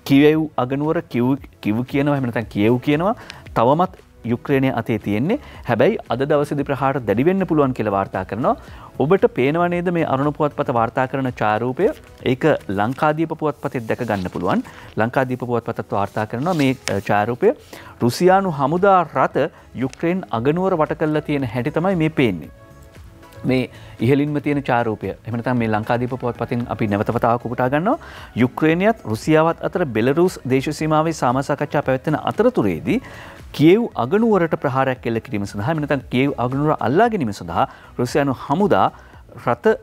කිවව් අගනුවර කිව් කියනවා. හමනතන් කියව් කියනවා. තවමත් යුක්‍රේණය අතේ තියෙන්නේ. හැබැයි අද දවසදි ප්‍රහාට දැඩිවෙන්න පුළුවන් කියල වාර්තා කරනවා. ඔබට පේනවනේද මේ අරුණු පුවත්පත වාර්තා කරන චාරූපය ඒක ලංකාදීප පුවත් පතෙත් දැක ගන්න පුළුවන්. ලංකාදීප පුවත් පතත් වාර්තා කරනවා මේ චාරූපය රුසියානු හමුදා රථ යුක්‍රේන් අගනුවර වට කල්ල තියෙන හැටි තමයි මේ පේන්නේ. මේ ඉහලින්ම තියෙන චාරූපය. එමනතම් මේ ලංකාදීප පොත් පතින් අපි නැවතවතාවක් උපටා ගන්නවා. යුක්්‍රේණයත් රුසියාවත් අතර බෙලරුස් දේශසීමාවේ සාමසාකච්ඡා පැවැත්වෙන අතරතුරේදී කියව් අගනුවරට ප්‍රහාරයක් කෙල්ල කිරීම සඳහා මෙනතන් කියව් අගනුවර අල්ලා ගැනීම සඳහා රුසියනු හමුදා රථ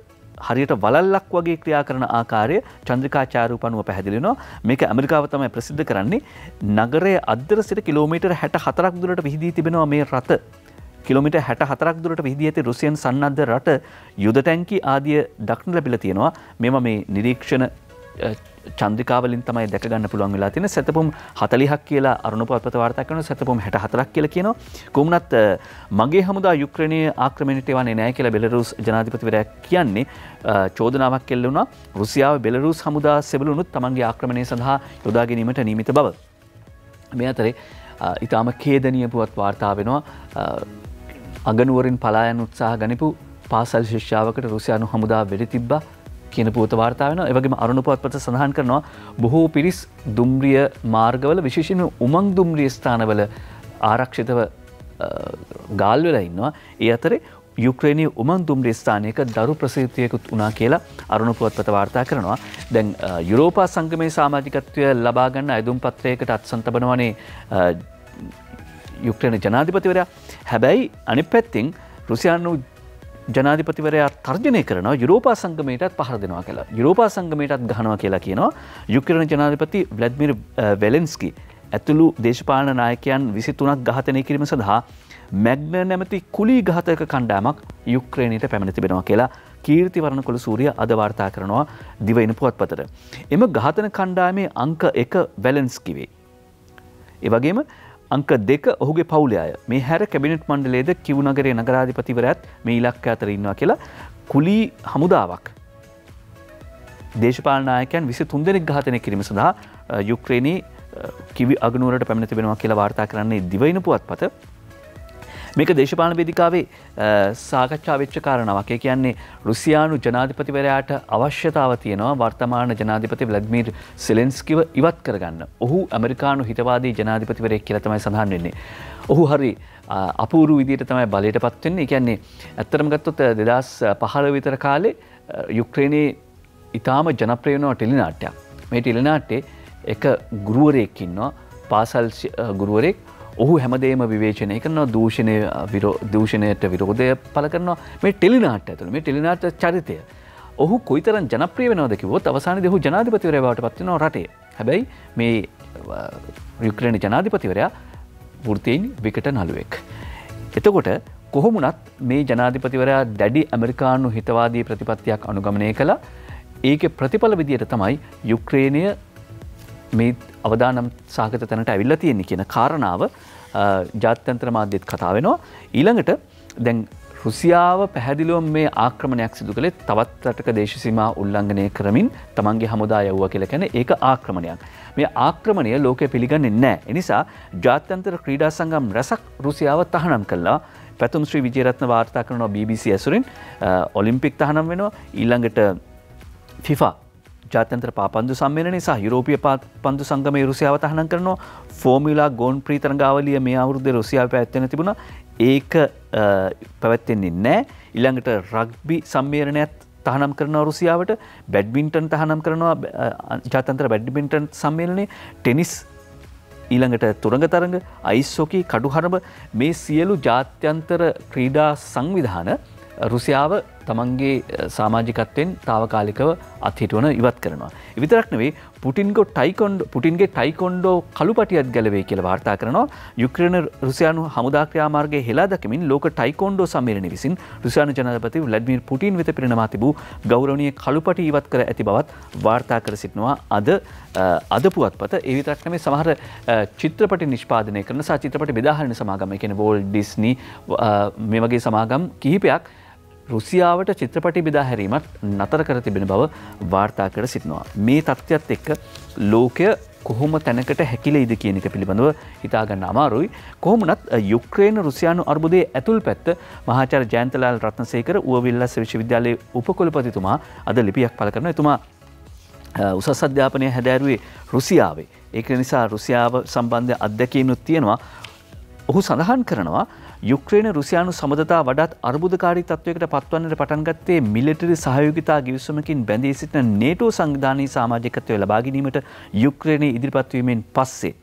හරියට වලල්ලක් වගේ ක්‍රියා කරන ආකාරය චන්ද්‍රිකාචාරූපනුව පැහැදිලිනවා මේක ඇමරිකාව තමයි ප්‍රසිද්ධ කරන්නේ. නගරය අදර සිට කිලෝමීටර් හැට හතරක් දුරට විහිදී තිබෙනවා මේ රථ. කිලොමිට හැට හතරක් දුරට විදි ඇති රුසියන් සන්නද්ධ රට යුද තැන්කි ආදිය දක්න ලැබිල තියෙනවා. මෙම මේ නිරීක්ෂණ චන්දිකාවලින් තමයි දැකගන්න පුළුවන් වෙලා තින සැතපුම් හතලිහක් කියලා අරුණු පත්පත වාර්තා කරන සැතපුම් හැට හතරක් කියල කියනවා. කොමනත් මගේ හමුදා යුක්‍රණය ආක්‍රමණට වන්නේ නෑ කියලා බෙලරුස් ජනාධිපතිවරයක් කියන්නේ චෝදනාවක් කෙල්ලුණා රුසියාව බෙලරුස් හමුදා සෙබලුනුත් තමන්ගේ ආක්‍රමණය සඳහා යොදා ගැනීමට නීමිත බව. මේ අතරේ ඉතාම කේදනිය පුවත් වාර්තා වෙනවා. අගනුවරින් පලායන් උත්සාහ ගනිපු පාසල් ශිෂ්‍යාවකට රුසියානු හමුදා වෙඩි තිබ්බ කියන පූත වාර්තාාවන එවගේම අරුණු පත්පත සඳහන් කරනවා බොහෝ පිරිස් දුම්රිය මාර්ගවල විශේෂණ උමං දුම්රිය ස්ථානවල ආරක්ෂිතව ගාල් වෙලා ඉන්නවා. ඒ අතරේ යුක්‍රේණය උමන් දුම්රිය ස්ථානයක දරු ප්‍රසිතියකුත් වනා කියලා අරුණු පුවත්පත වාර්තා කරනවා. දැන් යුරෝපා සංගමේ සාමාජිකත්වය ලබාගන්න ඇදුම් පත්‍රයකට අත්සන්තබනවනේ යුක්්‍රණ ජනාධිපතිවරයා හැබැයි අනි පැත්තිං රුසියානු ජනාධිපතිවරයා තර්ජනය කරන යුරෝපා සංගමයටත් පහර දෙනවා කියලා යුරෝපා සංගමයටත් ගහනවා කියලා කියනවා යුක්‍රණ ජනාධිපති වලඩ්මිර් වෙලෙන්ස්කි ඇතුළු දේශපාලන නායකයන් විසිතුනක් ගහතනය කිරීම සඳහා මැග්න නැමති කුලී ගහතක කණ්ඩාමක් යුක්්‍රේණයට පැමිණි තිබෙනවා කියලා කීර්තිවරණ කොළ සූරිය අදවාර්තා කරනවා දිවයින පුවත්පතට. එම ඝාතන කණ්ඩාමේ අංක එක වැලන්ස්කිවේ. එවගේම අංක දෙක ඔහුගේ පවුලයාය මේ හැර කැබිනට් මණ්ඩලේද කිව්නගරේ නගරාධිපතිවරත් මේ ඉලක්ක අතර ඉන්නවා කියලා කුලී හමුදාවක්. දේශපාලනායකයන් විසි තුන්දෙනෙක් ඝාතනය කිරීම සඳහා යුක්්‍රේණී කිවි අගනුවරට පැමිණ තිබෙනවා කියලා වාර්තා කරන්නේ දිවයින පුවත් පත මේක දේශපාලන වේදිකාවේ සාකච්ඡා වෙච්ච කාරණාවක්. ඒ කියන්නේ රුසියානු ජනාධිපතිවරයාට අවශ්‍යතාව තියෙනවා වර්තමාන ජනාධිපති ව්ලැඩ්මීර් සෙලෙන්ස්කිව ඉවත් කරගන්න. ඔහු ඇමරිකානු හිතවාදී ජනාධිපතිවරයෙක් කියලා තමයි සඳහන් වෙන්නේ. ඔහු හරි අපූරු විදියට තමයි බලයට පත්වෙන්නේ. කියන්නේ ඇත්තරම ගත්තොත් දෙදස් පහළ විතර කාලේ යුක්්‍රේණයේ ඉතාම ජනප්‍රයනවා ටෙලිනාට්‍යයක්. මේ ටෙලිනාට්ටේ එක ගුරුවරයෙක්කින්නවා පාසල් ගුරුවරෙක් ඔහු හැමදේම විවේචනය කරනවා දූෂණය දූෂණයට විරෝධය පල කරනවා. මේ ටෙලිනාට ඇතුළ මේ ටෙලිනාට චරිතය ඔහු කොයිතරන් ජනප්‍රිය වෙනවදකිවොත් අවසාන දෙහු ජනාධිපතිවරයාවට පත්වනවා රටේ. හැබැයි මේ යුක්‍රණ ජනාධිපතිවරයා වෘතීන් විකට නළුවෙක්. එතකොට කොහොමුණත් මේ ජනාධිපතිවරයා දැඩි ඇමරිකානු හිතවාදී ප්‍රතිපත්තියක් අනුගමනය කළ. ඒක ප්‍රතිඵල විදියට තමයි යුක්‍රේණය මේ අවදානම් සාගත තැනට ඇවිල්ල තියෙන්නේ කියන කාරණාව ජාත්‍යන්ත්‍ර මාධ්‍යත් කතා වෙනවා ඊළඟට දැන් රුසියාව පැහැදිලුවම් මේ ආක්‍රමණයක් සිදු කළේ තවත් රටක දේශසිමා උල්ලංඝනය කරමින් තමන්ගේ හමුදා යව්ව කියල කැන ඒක ආක්‍රමණයක්. මේ ආක්‍රමණය ලෝකය පිළිගන්නේ නෑ. එනිසා ජාත්‍යන්තර ක්‍රීඩා සංගම් රැසක් රුසියාව තහනම් කල්ලා පැතුම් ශ්‍රී විජයරත්න වාර්තා කරනවා BBC ඇසුරින් ඔලිම්පික් තහනම් වෙනවා ඊළඟට ෆිෆා ජාතන්ත්‍ර පාපන්දු සම්මේන නිසා යුරෝපිය පන්දු සංගම රුසියාව තහනම් කරනවා. ෆෝමිලා ගෝන් ප්‍රීතරංගාවලිය මේ අවුරුද්ධ රුසියාව පැත්තෙන තිබුණ. ඒක පැවැත්තෙන්නේ නෑ ඉළඟට රග්බි සම්මේරණයත් තහනම් කරන රුසියාවට. බැඩ්බින්ටන් තහනම් කරනවා ජාතන්ත්‍ර බැඩ්බින්ටන් සම්මේලනය. ටෙනිස් ඊළඟට තුරඟ තරඟ අයිස්සෝකී කඩුහරම මේ සියලු ජාත්‍යන්තර ක්‍රීඩා සංවිධාන රුසියාව තමන්ගේ සාමාජිකත්වෙන් තාවකාලිකව අත්හිටුවන ඉවත් කරනවා. විතරක් නෙවේ පුටින්ගො ටයිකොන්ඩ පුටින්ගේ ටයිකොන්ඩෝ කළුපටියත් ගැලවේ කියල වාර්තා කරනවා. යුක්‍රණ රුසියානු හමුදාක්‍රයාමාර්ගේ හෙලා දකිමින් ලෝක ටයිකොන්ඩෝ සමරණ විසින් රුසියානු ජනපති ලඩ්මීර් පුටින් වෙත පිරිනමා තිබූ ගෞරවනය කළුපටි ඉවත් කර ඇති බවත් වාර්තා කර සිටිනවා. අද අද පුවත්පත ඒවිතරක්නම සමහර චිත්‍රපට නිෂ්පාදනය කරන චිත්‍රපට බෙදාහරන සමාගම එකන වෝල් ඩිස්නි මේ වගේ සමාගම් කිහිපයක් රුසියාවට චිත්‍රපටි බිදා හැරීමත් නතර කර තිබෙන බව වාර්තා කර සිටිනවා. මේ තත්ත්වත් එක්ක ලෝකය කොහොම තැනකට හැකිල ඉද කියනක පිළිබඳව හිතාගන්න අමාරුයි. කොහොමනත් යුක්්‍රේන රුසියානු අර්බුදේ ඇතුල් පැත්ත මහාචර ජයන්තලාල් රත්නසේකර වවිල්ලස් විශ්වවිද්‍යාලය උපකොලපතිතුමා අද ලිපියක් පල කරන එතුමා උසස් අධ්‍යාපනය හැදෑරුවේ රුසියාවේ. ඒක නිසා රුසියාව සම්බන්ධය අත්දැකීනුත් තියෙනවා ඔහු සඳහන් කරනවා යුක්්‍රේන රුසියානු සමඳතා වඩත් අර්බුදකාරී තත්වයකට පත්වන්නට පටන්ගත්තේ මිලිටරි සහයෝගතා ගිවිසුමකින් බැඳී සිටින නේටෝ සංධානී සාමාජිකත්වය ලබාගැනීමට යුක්්‍රේණය ඉදිරිපත්වීමෙන් පස්සේ.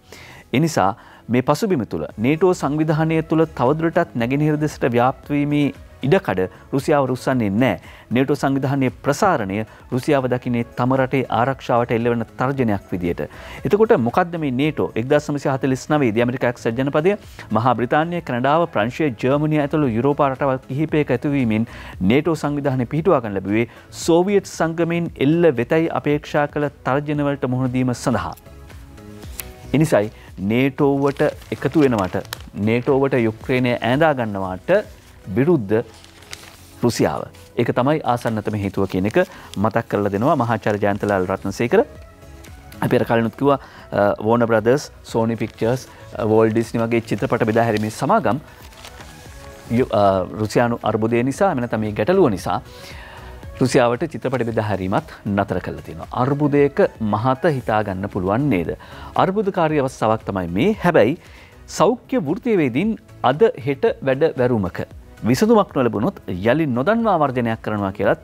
එනිසා මේ පසුබිම තුළ නේටෝ සංවිධානය තුළ තවදුරටත් නැගෙනහිර දෙසට ව්‍යාප්වීමේ ඉඩකඩ රුසියාව රුස්සන්නේ නෑ. නේටෝ සංවිධානය ප්‍රසාරණය රුසියාව දකිනේ තම රටේ ආරක්ෂාවට එල්ලවන තර්ජනයක් විදියට. එතකොට මොකක්ද මේ නේටෝ එක්දා සමසි හතලිස් නවේ දමරිකක් සජනපදය මහා බ්‍රතාන්ය කනඩාව ප්‍රංශය ජර්මණය ඇතුළු යුරෝපා රටවල් කිහිපයක ඇතුවීමෙන් නේටෝ සංවිධානය පිහිටුවාගන්න ලැබුවේ සෝවියට් සංගමයෙන් එල්ල වෙතයි අපේක්ෂා කළ තර්ජනවලට මුහුණදීම සඳහා. එනිසයි නේටෝවට එකතු වෙනවට නේටෝවට යුක්්‍රේණය ඇඳාගන්නවාට විරුද්ධ රුසියාව. ඒක තමයි ආසන්නතම හේතුව කියන එක මතක් කරල දෙනවා මහාචර ජයන්තලාල් රත්නසේකර අපිර කලනුත්කිව වෝන Brothers Sony Pictures Walt Disney වගේ චිත්‍රපට බෙදාහැරීමේ සමාගම් රුසියානු අර්බුදය නිසා මෙන තම ගැටලුව නිසා රුසියාවට චිත්‍රපට බෙදහැරීමත් නතර කළ තියෙනවා. අර්බුදයක මහත හිතාගන්න පුළුවන් නේද. අර්බුදකාරය අවස්ථාවක් තමයි මේ හැබැයි සෞඛ්‍ය වෘතියවේදීන් අද හෙට වැඩ වැරුමක විසඳුමක් නොලබුණොත් යළි නොදන්වා වර්ජනයක් කරනවා කියලත්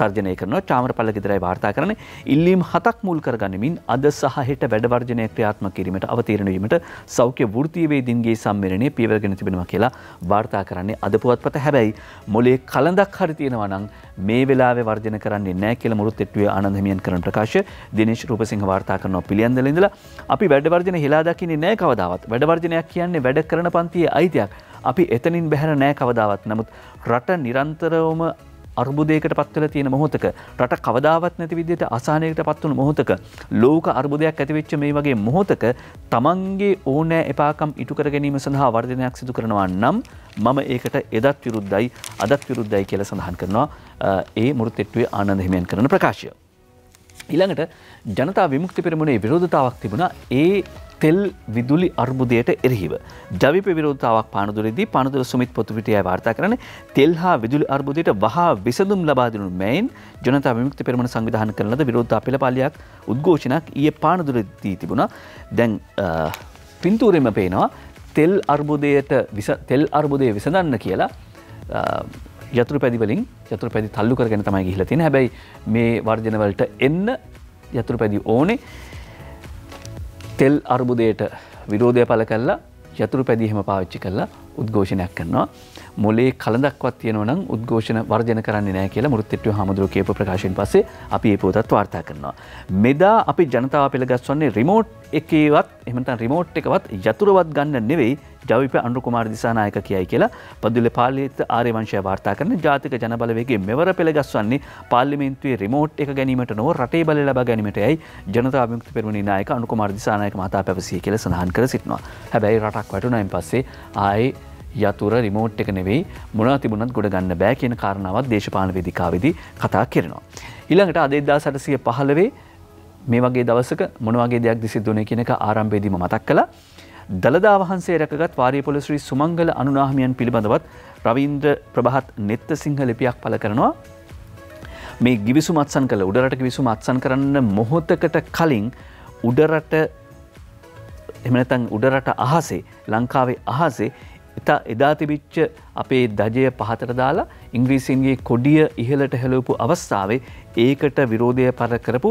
තර්ජනය කරන චාමර පල්ල ගෙදරයි වාර්තා කරන ඉල්ලීම් හතක් මුල් කරගනිමින් අද සහහිට වැඩවර්ජනය ක්‍රියාත්ම කිරීමට අවතීරණවීමට සෞඛ්‍ය වෘතියවේදින්ගේ සම්මරණය පියවරගෙන තිබෙනවා කියලා වාර්තා කරන්නේ අද පුවත්පත. හැබැයි මොලේ කලඳක් හරි තියෙනවනං මේ වෙලා වර්ජන කරන්නේ නෑ කියල මුරුත් එට්ුවේ ආනන්දමියන් කරන ප්‍රකාශ දිනේශ රූපසිංහ වාර්තා කරනවා පිළියන්දලඉඳලා අපි වැඩවර්ජන හිලාදකින්නේ නෑ කවදාවත්. වැඩවර්ජනයක් කියන්නේ වැඩ කරන පන්තිය අයිතියක්. අපි එතනින් බැහැර නෑ කවදාවත්. නමුත් රට නිරන්තරවම අර්බුදයකට පත්වල තියෙන මොහොතක රට කවදාවත් නැති විදියට අසානයකට පත්වන මොහොතක ලෝක අර්බුදයක් ඇතිවෙච්ච මේ වගේ මොහොතක තමන්ගේ ඕනෑ එපාකම් ඉටුකර ගැනීම සඳහා වර්ධනයක් සිදු කරනවා නම් මම ඒකට එදත් විරුද්ධයි අදත් විරුද්ධයි කියල සඳහන් කරනවා. ඒ මුරුත් එට්ටුවේ ආනන්ද හිමියන් කරන ප්‍රකාශය. ඊළඟට ජනතා විමුක්ති පෙරමුණේ විරෝධතාවක් තිබුණ. ඒ තෙල් විදුලි අර්බුදයට එරහිව. ජවිප විරෝධතාවක් පානදුරදී පනදුර සුමිත් පොතුපිටිය වාර්තා කරන තෙල් හා විදුලි අර්බුදයට වහා විසඳුම් ලබාදිනු මැයින් ජනතා විමුක්ති පෙරමණ සංවිධාන කරනද විරෝධතා පෙළපාලයක් උද්ඝෝෂණයක් ඒ පානදුරදී තිබුණ. දැන් පින්තූරෙම පේනවා තෙල් අර්බුදයට තෙල් අර්බුදය විසඳන්න කියලා යතුරු පැදිවලින් යතුරු පැදි තල්ලු කරගෙන තමයි ගිහිල තියෙන හැබැයි මේ වර්ජනවලට එන්න යතුරු පැදි ඕනේ. තෙල් අර්බුදයට විරෝධය පල කල්ලා යතුරු පැදිහෙම පාවිච්චි කරලා උද්ඝෝෂණයක් කරනවා. මොලේ කලදක්වත් තියෙනවනම් උද්ඝෝෂණ වර්ජන කරන්න නෑ කියලා මුෘත්තෙට්ව හමුදුර කියප ප්‍රකාශයෙන් පසේ අපි ඒ පොතත් වාර්තා කරනවා. මෙදා අපි ජනතාව පෙළගස්වන්නේ රිමෝට් එකවත් එමත රිමෝට් එකවත් යතුරවත් ගන්න නෙවෙයි ජවිප අන්ු කුමාර දිසානායක කියයි කියලා පදුල පාලිත ආරවංශය වාර්තා කරන ජාතික ජනබලවගේ මෙවර පෙළගස්වන්නේ පාලිමෙන්තුවේ රිමෝට් එක ගැනීමට නොව රටේ බල ලබ ගැනීමටයි ජනතාවමුක්ති පෙරුණනි නායක අනුකුමාර දිසානායක මතා පැවසී කියල සඳහන් කර සිටනවා හැබැයි රටක් වටුනයින් පස්සේ ආයේ යතුර රිමෝට් එක නෙවෙයි මොනා තිබුණත් ගොඩ ගන්න බෑ කියන කාරණාවත් දේශපාලන වේදිකාවේදී කතා කරනවා. ඊළඟට අද 1815 මේ වගේ දවසක මොන වගේ දෙයක් සිද්ධ වුණේ කියන එක ආරම්භයේදීම මතක් කළා. දළදා වහන්සේ රැකගත් වාරියපොළ ශ්‍රී සුමංගල අනුනාහිමියන් පිළිබඳවත් රවීන්ද්‍ර ප්‍රභහත් නෙත්ත සිංහ ලිපියක් පළ කරනවා. මේ ගිවිසුම අත්සන් කළ උඩරට ගිවිසුම අත්සන් කරන්න මොහොතකට කලින් උඩරට එමනතන් උඩරට අහසේ ලංකාවේ අහසේ එතා එදා තිබිච්ච අපේ දජය පහතර දාලා ඉංග්‍රීසින්ගේ කොඩිය ඉහලට හැලවපු අවස්ථාවේ ඒකට විරෝධය පර කරපු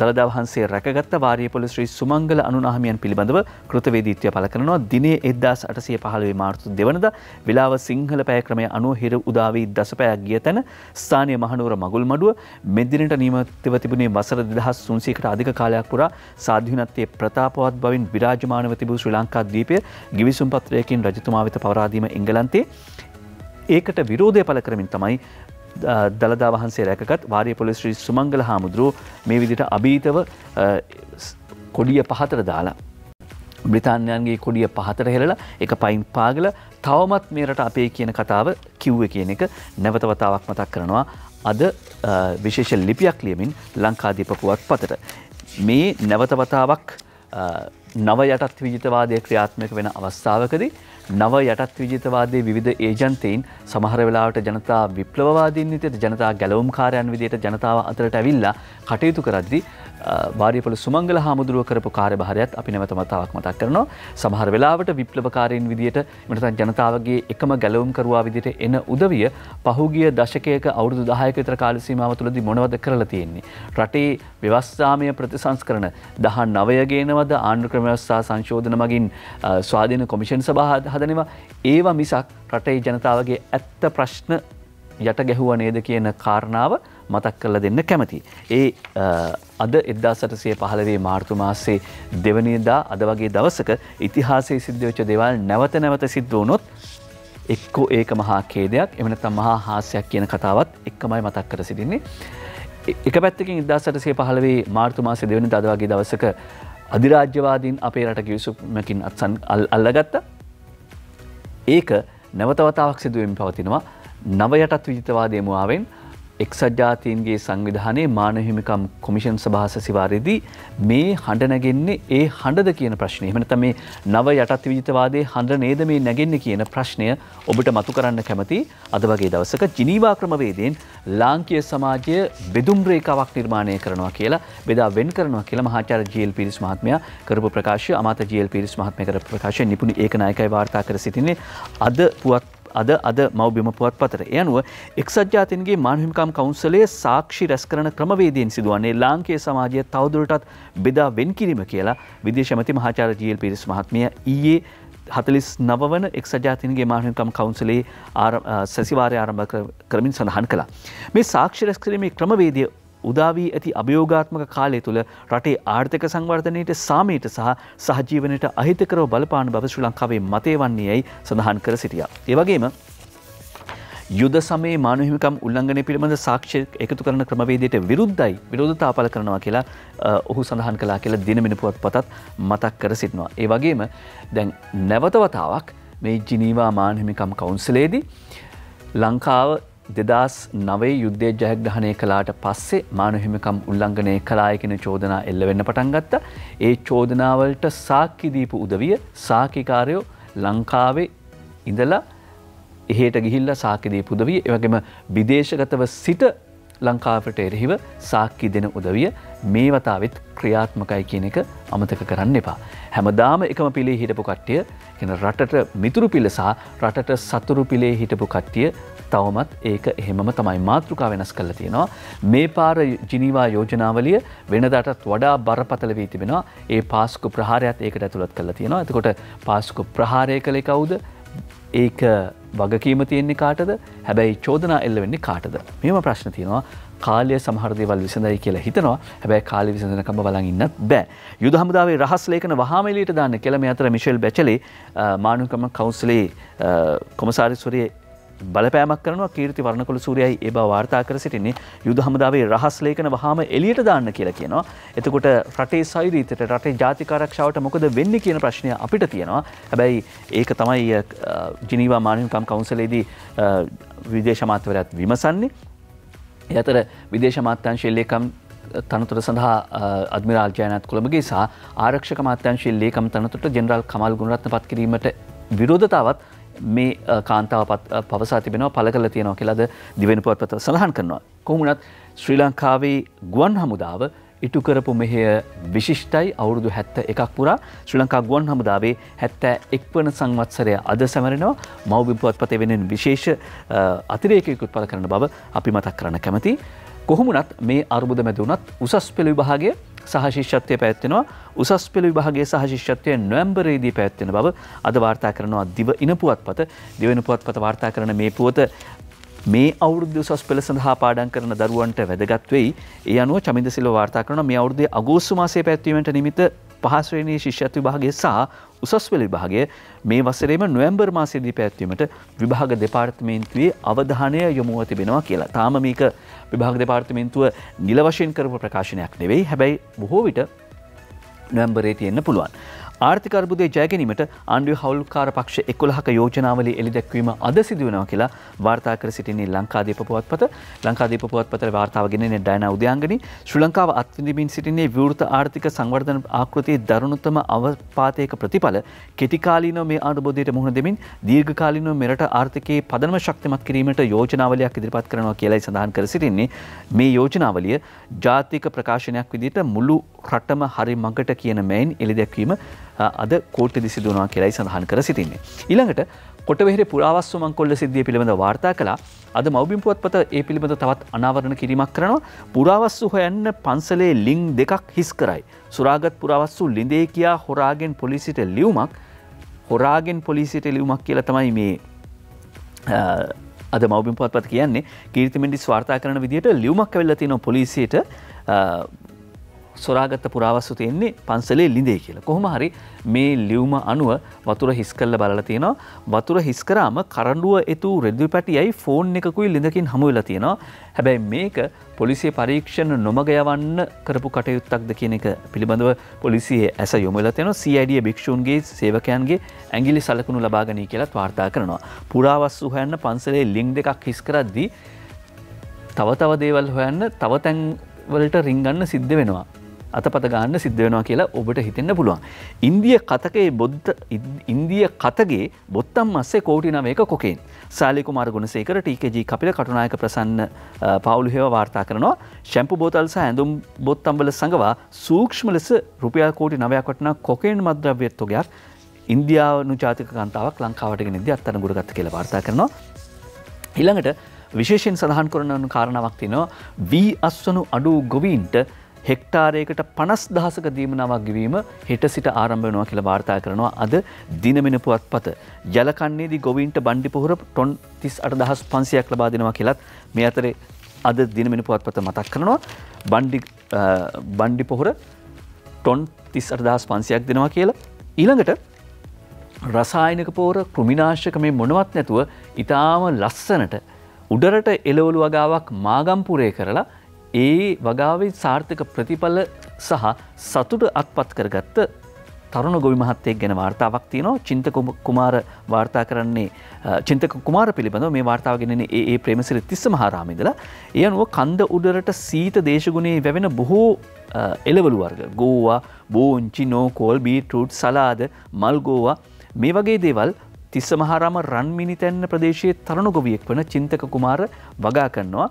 දළදා වහන්සේ රැකගත්ත වාරියපොල ශ්‍රී සුමංගල අනුනාහමියන් පිළිබඳව කෘතවේදීත්වය පල කරනවා. දිනේ එද්දාස් අටසය පහළවේ මාර්තු දෙවනද වෙලාව සිංහල පෑක්‍රමය අනුව හිර උදාවී දසපයක් ගිය තැන ස්ථානය මහනුවර මගුල් මඩුව මෙදිනට නීමත්ව තිබුණේ වසර දෙදහස් සුන්සීකට අධික කාලයක් පුරා සාධ්‍යනත්තේ ප්‍රතාපවත් බවින් විරාජමානව තිබූ ශ්‍රී ලංකා දීපය ගිවිසුම් පත්‍රයකින් රජතුමා වෙත පවරාදීම එංගලන්තේ. ඒකට විරෝධය පල කරමින් තමයි දළදා වහන්සේ රැකත් වාරිය පොලිස්ශ්‍රී සුමංගල හාමුදුරුව මේ විදිට අභීතව කොඩිය පහතර දාලා. බ්‍රතාන්යන්ගේ කොඩිය පහතර හෙළලා එක පයින් පාගල තවමත් මේරට අපේ කියන කතාව කිව්ව කියන එක නැවතවතාවක් මතක් කරනවා අද විශේෂ ලිපියක් ලියමින් ලංකාදීපපුවත් පතට. මේ නැවතවතාවක් නව යටත් විජිතවාදය ක්‍රියාත්මක වෙන අවස්ථාවකදී නව යටත් විජිතවාදයේ විධ ඒජන්තයින් සමහර වෙලාවට ජනතා විප්ලවාදීන් විදියට ජනතා ගැලවුම් කාරයන් විදියට ජනතාව අතරට ඇවිල්ලා කටයුතු කරද්දි වාරියපොල සුමංගල හාමුදුරුව කරපු කාර්යභාරයත් අපි නැවත මතාවක් මතක් කරනවා. සමහර වෙලාවට විප්ලවකාරීන් විදියට මෙතන ජනතාවගේ එකම ගැලවුම් කරුවා විදියට එන උදවිය පහුගිය දශකයක අවුරුදු 10ක විතර කාල සීමාව තුළදී මොනවද කරලා තියෙන්නේ? රටේ ව්‍යවස්ථාමය ප්‍රතිසංස්කරණ 19 ගේනවද ආණ්ඩු ක්‍රම ව්‍යවස්ථා සංශෝධන මගින් ස්වාධීන කොමිෂන් සභා හදනවා. ඒවා මිසක් රටේ ජනතාවගේ ඇත්ත ප්‍රශ්න යට ගැහුව නේද කියන කාරණාව මතක් කරලා දෙන්න කැමති. ඒ අද එදදා සටසේ පහළවේ මාර්තු මාසේ දෙවනිදා අද වගේ දවසක ඉතිහාසේ සිද්ධවෙච්ච දෙවල් නැවත නැවත සිද්ධ වනොත් එක්කෝ ඒක මහා කේදයක් එමනතම් මහා හාසයක් කියන කතාවත් එක්කමයි මතක් කර සිටින්නේ. එක පැත්තකින් ඉදදා සටසේ පහළවේ මාර්තු මාසේ දෙවනි අද වගේ දවසක අධිරාජ්‍යවාදීන් අපේ රට ගිවිසුමකින් අත්සන් අල්ලගත්ත ඒක නැවතවතාවක් සිදුවෙන් පවතිනවා නව යටත් විජිතවාදය මුවාවෙන් එක්සත් ජාතීන්ගේ සංවිධානයේ මානහිමිකම් කොමිෂන් සභාස සිවාරයේදී මේ හඬ නැගෙන්නේ ඒ හඬද කියන ප්‍රශ්නය. එහෙම නැත්නම් මේ නව යටත් විජිතවාදයේ හඬ නේද මේ නැගෙන්නේ කියන ප්‍රශ්නය ඔබට මතු කරන්න කැමති අද වගේ දවසක ජිනීවා ක්‍රමවේදයෙන් ලාංකීය සමාජය බෙදුම් රේඛාවක් නිර්මාණය කරනවා කියලා බෙදා වෙන් කරනවා කියලා මහාචාර්ය ජී.එල්. පීරිස් මහත්මයා කරපු ප්‍රකාශය අමාත්‍ය ජී.එල්. පීරිස් මහත්මයා කරපු ප්‍රකාශය නිපුණි ඒකනායකයි වාර්තා කර සිටින්නේ අද පුවත් අද අද මවබිම පුවත් පතර යනුව එක්සත් ජාතින්ගේ මානහිමිකම් කවුන්සලේ සාක්ෂි රැස් කරන ක්‍රමවේදයෙන් සිදුවන්නේ ලාංකේ සමාජය තවදුරටත් බෙදා වෙන් කිරීම කියලා විදේශමති මහාචාර ජීල් පිරිස් මහත්මය ඊයේ හතලිස් නවන එක්සජාතින්ගේ මානකම් කවුන්සලේ සැසිවාරය ආරම්භ කරමින් සඳහන් කළා. මේ සාක්ෂි රැස් කිරීමේ ක්‍රමවේදය උදාවී ඇති අභියෝගාත්මක කාලය තුළ රටේ ආර්ථක සංවර්ධනයට සාමීට සහ සහජීවනයට අහිතකරව බලපාන බව ශ්‍රී ලංකාවේ මතය වන්නේ යැයි සඳහන් කර සිටියා. ඒවගේම යුද සමේ මානුහිමිකම් උල්ලංඝනය පිළිබඳ සාක්ෂය එකතු කරන ක්‍රමවේදයට විරුද්ධයි විරෝධතා පල කරනවා කියලා ඔහු සඳහන් කලා කියලා දිනමිනිපුවත් පතත් මතක් කර සිටිනවා. ඒ වගේම දැන් නැවතවතාවක් මේ ජිනීවා මානහිමිකම් කවුන්සලේදී ලංකාව දෙදස් නවේ යුද්ධය ජයග්‍රහණය කලාට පස්සේ මානහිමිකම් උල්ලංඝනය කලායකෙන චෝදනා එල්ලවෙන්න පටන් ගත්ත. ඒ චෝදනාවලට සාක්කිදීපු උදවිය සාකිකාරයෝ ලංකාවේ ඉඳලා එහෙට ගිහිල්ල සාකිදී පුදවිය එවගේම විදේශගතව සිට ලංකාවට එරෙහිව සාක්කි දෙන උදවිය මේ වතාවත් ක්‍රියාත්මකයි කියන එක අමතක කරන්න එපා. හැමදාම එකම පිළේ හිටපු කට්ටිය කෙන රටට මිතුරු පිල සහ රටට සතුරු පිළේ හිටපු කට්ටිය තවමත් ඒක එහෙමම තමයි මාතෘකා වෙනස් කළ තියෙනවා. මේ පාර ජිනීවා යෝජනාවලිය වෙනදටත් වඩා බරපතල වී තිබෙනවා ඒ පාස්කු ප්‍රහාරයත් ඒකට ඇතුළත් කළ තියෙනවා. එතකොට පාස්කු ප්‍රහාරය කළේ කවුද ඒක වගකීම තියෙන්නේ කාටද හැබැයි චෝදනා එල්ල වෙන්නේ කාටද මෙම ප්‍රශ්න තියෙනවා කාලය සමහරදේවල් විසඳයි කියලා හිතනවා හැබැයි කාලි විසඳනකම බලන් ඉන්නත් බෑ. යුද හමුදාවේ රහස් ලේඛන වහාමෙලියට දාන්න කෙළම අතර මිෂෙල් බැචලේ මානුකම කවුන්සලේ කොමසාරිස්වරයේ බලපෑමක් කරනවා කීර්ති වර්ණකොළ සූරයයි ඒ බව වාර්තා කර සිටින්නේ යුද හමුදාවේ රහස් ලේඛන වහාම එළියට දාන්න කියලා කියනවා. එතකොට රටේ සෛරීතයට රටේ ජාතික ආරක්ෂාවට මොකද වෙන්නේ කියන ප්‍රශ්නය අපිට තියෙනවා. හැබැයි ඒක තමයි ජිනීවා මානවකම් කවුන්සලේදී විදේශ අමාත්‍යවරයාත් විමසන්නේ. ඒ අතර විදේශ අමාත්‍යංශයේ ලේකම් තනතුර සඳහා අද්මිරාල් ජයනත් කොළඹගේ සහ ආරක්ෂක මාත්‍යංශයේ ලේකම් තනතුරට ජෙනරාල් කමල් ගුණරත්න පත් කිරීමට විරෝධතාවත් මේ කාන්තාව පවසා තිබෙනවා පළ කළ තියෙනවා කියලාද දිවෙන පුවත්පත සඳහන් කරනවා. කොහොමුණත් ශ්‍රී ලංකාවේ ගුවන් හමුදාව ඉටු කරපු මෙහය විශිෂ්ටයි අවුරුදු හැත්ත එකක් පුරා ශ්‍රී ලංකා ගුවන් හමුදාවේ හැත්තෑ එක් වන සංවත්සරය අද සැමරෙනවා මවබිපුවත්පතය වෙනෙන් විශේෂ අතිරේකයකුත් පල කරන බව අපි මතක් කරන්න කැමති. කොහොමුණත් මේ අර්බුද මැදුනත් උසස් පෙළි විභාගේ සහශිෂ්‍යත්වය පැත්වෙනවා උසස් පෙළ විභාගේ සහශිෂ්‍යත්වය නොවම්බරේදී පැත්වෙන බව අද වාර්තා කරනවා දිව ඉනපුවත් පත. දිවෙන පුවත් පත වාර්තා කරන මේ පුවත මේ අවුරුදු සස් පෙළ සඳහා පාඩන් කරන දරුවන්ට වැදගත් වෙයි. ඒ අනුව චමින්ද සිල්ව වාර්තා කරන මේ අවුරුදේ අගෝස්තු මාසයේ පැත්වීමට නිමිත පහස්වේනී ශිෂ්‍යත්ව විභාගය සහ උසස් පෙළ විභාගය මේ වසරේම නොවැම්බර් මාසයේදී පැවැත්වීමට විභාග දෙපාර්තමේන්තුවේ අවධානය යොමුව තිබෙනවා කියලා. තාම මේක විභාග දෙපාර්තමේන්තුව නිල වශයෙන් කරපු ප්‍රකාශනයක් නෙවෙයි. හැබැයි බොහෝ විට නොවැම්බරේ තියෙන්න පුළුවන්. ආර්ථික අර්බුදය ජයගැනීමට ආණ්ඩුව හවුල්කාර පක්ෂ එකොළහක යෝජනාවලි එළි දැක්වීම අද සිදුවනවා කියලා වාර්තා කර සිටින්නේ ලංකාදීප පුවත්පත. ලංකාදීප පුවත්පත වාර්තාවගෙනන ඩයන උදයන්ගනි ශ්‍රී ලංකාව අත්විඳමින් සිටින්නේ විවෘත ආර්ථික සංවර්ධන ආකෘතියේ දරුණුත්තම අවපාතයක ප්‍රතිඵල. කෙටිකාලීනව මේ අනුබෝධයට මුහුණ දෙමින් දීර්ඝකාලීනව මෙරට ආර්ථිකයේ පදනම ශක්තිමත් කිරීමට යෝජනාවලයක් ඉදිරිපත් කරනවා කියලායි සඳහන් කර සිටින්නේ. මේ යෝජනාවලිය ජාතික ප්‍රකාශනයක් විදිහට මුළු රටම හරි මඟට කියන මෙයින් එළි දැක්වීම අද කෝට්ට දිසිදුවනවා කියලයි සඳහන් කර සිටින්නේ. ඊළඟට කොටවෙහෙර පුරාවස්සු මංකොල්ල සිද්ධිය පිළිබඳ වාර්තා කලා අද මවබිම් පුවත්පත ඒ පිළිබඳ තවත් අනාවරණ කිරීමක් කරනවා. පුරාවස්සු හොයන්න පන්සලේ ලිං දෙකක් හිස් කරයි. සුරාගත් පුරාවස්සු ලිඳේ කියා හොරාගෙන් පොලිසිට ලියවමක් හොරාගෙන් පොලිසිට ලියවමක් කියලා තමයි මේ අද මවබිම් පත්පත් කියන්නේ. කීර්තිමෙන්ඩි ස්වාර්තා කරන විදිට ලියවමක් වෙල්ල තින පොලිසියට. සොරාගත්ත පුරාවස්සු තියෙන්නේ පන්සලේ ලිඳේ කියලා. කොහොම හරි මේ ලියවම අනුව වතුර හිස් කල්ල බලලා තියෙනවා. වතුර හිස්කරාම කරඩුව එතු රෙද්දු පැටියයි ෆෝන් එකකුයි ලිඳකින් හමුවෙලා තියෙනවා. හැබැයි මේක පොලිසිය පරීක්ෂණ නොමග යවන්න කරපු කටයුත්තක්ද කියන එක පිළිබඳව පොලිසියේ ඇස යොමල තියෙන සයිඩිය භික්ෂූන්ගේ සේවකයන්ගේ ඇගිලි සලකුණු ලබාගනී කියලත් වාර්තා කරනවා. පුරාවස්සු හොයන්න පන්සලේ ලිං දෙකක් හිස් කරද්දී තව තව දේවල් හොයන්න තව තැන්වලට රිංගන්න සිද්ධ වෙනවා. අතපත ගන්න සිද්ධ වෙනවා කියලා ඔබට හිතෙන්න පුළුවන්. ඉන්දිය කතකේ බොද්ධ ඉන්දිය කතගේ බොත්තම් මස්සේ කෝටි නවයක කොකෙන්. සාලිකු මාර්ගුණසේකර ටීකජී කපිල කටුනායක ප්‍රසන්න පවුලු හෙව වාර්තා කරනවා ශැම්පු බෝතල්ස ඇඳුම් බොත්තම්බල සඟවා සූක්ෂ්ම ලෙස රුපියල් කෝටි නවයක් වටන කොකේන් මද්‍රව්‍යත්තුගයක් ඉන්දියානු ජාතික කන්තාවක් ලංකාවට නිද අත්තන ගුරගත්ත කියල වාර්තා කරනවා. ඊළඟට විශේෂෙන් සඳහන් කරනු කාරණාවක් තිනවා වී අස්වනු අඩු ගොවීන්ට හෙක්ටාරයකට පනස් දහසක දීමනාවක් ගවීම හෙට සිට ආරම්භයනවා කියල වාර්තා කරනවා. අද දිනමෙන පුවත් පත. ජලකන්නේදී ගොවින්ට බණ්ඩි පොහොර ටොන් තිස් අට දහස් පන්සියක් ලබා දෙනවා කියලත් මේ අතරේ අද දිනමෙන පුවත් පත මතක් කරනවා. බණ්ඩි බණ්ඩි පොහොර ටොන් තිස් අට දහස් පන්සියක් දෙනවා කියලා. ඊළඟට රසායනක පෝර කෘමිනාශක මේ මොනවත් නැතුව ඉතාම ලස්සනට උඩරට එලවලු වගාවක් මාගම්පුරය කරලා ඒ වගාවේ සාර්ථක ප්‍රතිඵල සහ සතුට අත්පත් කරගත්ත තරුණ ගොවි මහත්තයෙක් ගැන වාර්තාවක් තියනවා. චින්ත කුමාර වාර්තා කරන්නේ චින්තක කුමාර පිළිබඳ මේ වාර්තාවගෙනන්නේ ඒ ප්‍රේමසිරි තිස්ස මහාරාමිදලා ඒ අනුව කන්ද උඩරට සීත දේශගුණේ වැවෙන බොහෝ එලවලු වර්ග. ගෝවා බෝංචි නෝකෝල් බීටරුට් සලාද මල්ගෝවා මේ වගේ දේවල් තිස්ස මහාරාම රන්මිනි තැන්න ප්‍රදේශයේ තරුණු ගොවියෙක් වන චින්තක කුමාර වගා කරනවා.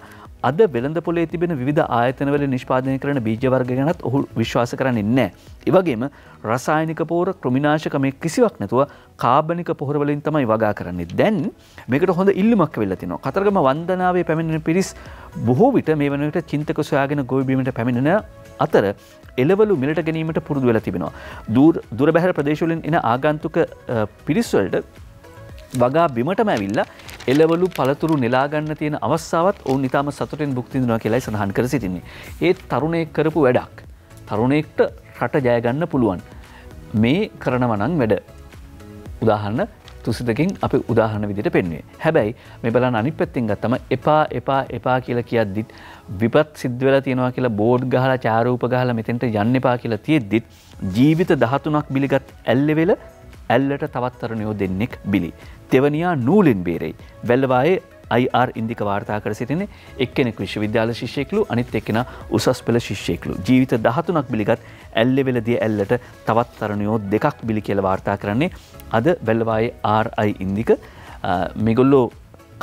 අද වෙළඳ පොලේ තිබෙන විධ ආයතනවල නිෂ්පාදනය කරන බීජවර්ග ගැනත් ඔහු විශ්වාස කරන්න නෑ. ඒවගේම රසායනික පෝර ක්‍රමිනාශක මේ කිසිවක් නැතුව කාබනික පොහරවලින් තමයි වගා කරන්නේ දැන් මේකට හොඳ ඉල්ලමක් වෙල්ලතින කතරගම වන්දනාවේ පැමිණෙන පිරිස් බොහෝ විට මේ වනට චින්තක සොයාගෙන ගොයිබීමට පැමිණෙන අතර එලවලු මිලට ගැනීමට පුරුදු වෙල තිබෙනවා. දුර බැහර ප්‍රදේශවලින් එන ආගන්තුක පිරිස්වලට වගා බිමටම ඇවිල්ලා එලවලු පළතුරු නෙලාගන්න තියෙන අවස්සාවත් ඔවුන් ඉතාම සතුටෙන් බුක්තිදිනවා කියලායි සඳහන් කර සිටින්නේ. ඒත් තරුණයෙක් කරපු වැඩක්. තරුණෙක්ට රට ජයගන්න පුළුවන්. මේ කරනවනං වැඩ. උදාහන්න තුසිතකින් අපි උදාහරණ විදිට පෙන්වේ. හැබැයි මේ බලන්න අනි පැත්තිෙන් ගත්තම එපා එපා එපා කියලා කියද්දිත් විපත් සිද්ධවල තියෙනවා කියලා බෝඩ් ගහලා චාරූප ගහලා මෙතෙන්ට යන්න එපා කියලා තියෙද්දිත් ජීවිත දහතුනක් බිලිගත් ඇල්ලවෙල ඇල්ලට තවත්තරණයෝ දෙන්නෙක් බිලි. තෙවනියා නූලෙන් බේරෙයි. වැල්ලවායේ අයිර් ඉන්දික වාර්තා කර සිටින එක්කෙනෙක් විශ්වවිද්‍යාල ශිෂ්‍යයකලු අනිත් එක්කෙන උසස් පෙළ ශිෂ්‍යයකලු ජීවිත දහතුනක් බිලිගත් ඇල්ලෙවෙලදිය ඇල්ලට තවත් තරණයෝ දෙකක් බිලි කියල වාර්තා කරන්නේ අද වැල්ලවායේ ආර්යි ඉන්දික. මෙගොල්ලෝ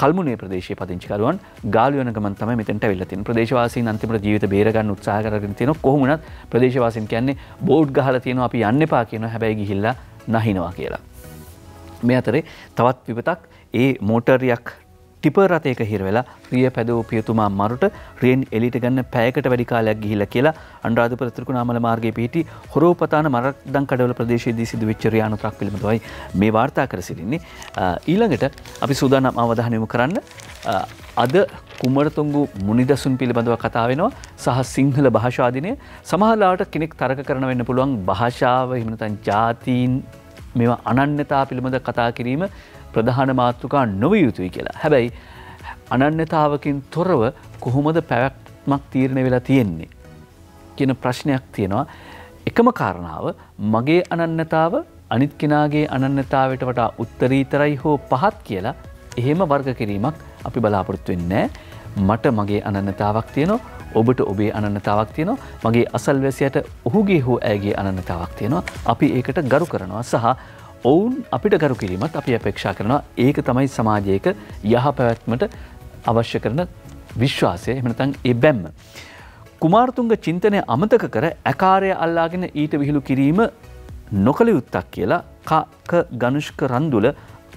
කල්මුණේ ප්‍රදේශ පදිංචිකරුවන් ගාලුවන ගමන් තම මෙතට වෙල්ලතින් ප්‍රදේශවාසී අන්තිමට ජීවිත බේරගන්න උත්සාහ කරගෙන තියෙන කොහොමනත් ප්‍රදේශවාසින් කියන්නේ බෝඩ් ගහල තියෙන අපි යන්න පා කියන හැබැයි ගිහිල්ලා නහිනවා කියලා. මේ අතරේ තවත් විපතක් ඒ මෝටරයක් ටිප රථයක හිරවෙලා ප්‍රිය පැදවූ පියතුමා මරුට රියෙන් එලිට ගන්න පෑකට වැඩිකාලයක් ගිහිල කියලා අන්රාධපුර ත්‍රිකුණාමල මාර්ගය පිහිටි හොරෝපතාන මරක්දං කඩවල ප්‍රදේශයේදී සිදු වෙච්ච රියානුතරක් පිළිබඳවයි මේ වාර්තා කර සිටින්නේ. ඊළඟට අපි සූදානම් අවධානය යොමු කරන්න අද කුමරතුංගු මුනිදසුන් පිළිබඳව කතා වෙනවා. සහ සිංහල භාෂාදිනය සමහලාට කෙනෙක් තරක කරන වෙන්න පුළුවන් භාෂාව හිමනතන් ජාතීන් මෙවා අනන්‍යතා පිළිබඳ කතා කිරීම ප්‍රධාන මාතෘකා නොවිය යුතුයි කියලා. හැබැයි අනන්‍යතාවකින් තොරව කොහොමද පැවැක්මක් තීරණය වෙලා තියෙන්නේ. කියන ප්‍රශ්නයක් තියෙනවා. එකම කාරණාව මගේ අනන්‍යතාව අනිත් කෙනාගේ අනන්‍යතාවට වටා උත්තරීතරයි හෝ පහත් කියලා එහෙම වර්ග කිරීමක් අපි බලාපොරොත්තු වෙන්නේ මට මගේ අනන්‍යතාවක් තියෙනවා ඔබට ඔබේ අනන්නතාවක් තියෙනවා මගේ අසල්වැසියට ඔහුගේ හෝ ඇගේ අනන්නතාවක් තියෙනවා අපි ඒකට ගරු කරනවා සහ ඔවුන් අපිට ගරු කිරීමත් අපි අපේක්ෂා කරනවා. ඒක තමයි සමාජයක යහ පැවැත්මට අවශ්‍ය කරන විශ්වාසය. එමනතන් ඒ බැම්ම. කුමාර්තුන්ග චින්තනය අමතක කර ඇකාරය අල්ලාගෙන ඊට විහිළු කිරීම නොකළ යුත්තක් කියලා කක ගනුෂ්ක රන්දුල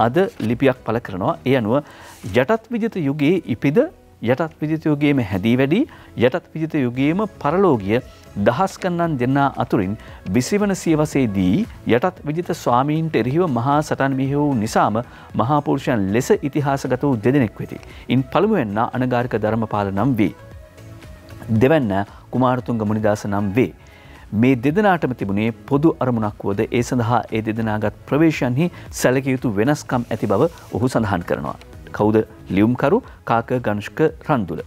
අද ලිපියක් පල කරනවා. ඒ අනුව යටත් විජත යුගයේ ඉපිද යටත් විජිත යුගයේම හැදී වැඩි යටත් විජිත යුගයේම පරලෝගිය දහස්කන්නන් දෙන්නා අතුරින් විසිවන සියවසේදී යටත් විජිත ස්වාමීන්ට එරහිව මහා සටන් බිහි වූ නිසාම මහාපුරුෂයන් ලෙස ඉතිහාසගත වූ දෙදෙනෙක් වෙති. ඉන් පළමුවෙන්න අනගාරික ධර්මපාල නම් වේ. දෙවැන්න කුමාරතුන්ග මුනිදාස නම් වේ. මේ දෙදනාටම තිබුණේ පොදු අරමුණක් වුවද ඒ සඳහා ඒ දෙදනාගත් ප්‍රවේශයන්හි සැලකිය යුතු වෙනස්කම් ඇති බව ඔහු සඳහන් කරනවා. කෞද ලියුම්කරු කාක ගනුෂ්ක රන්දුල.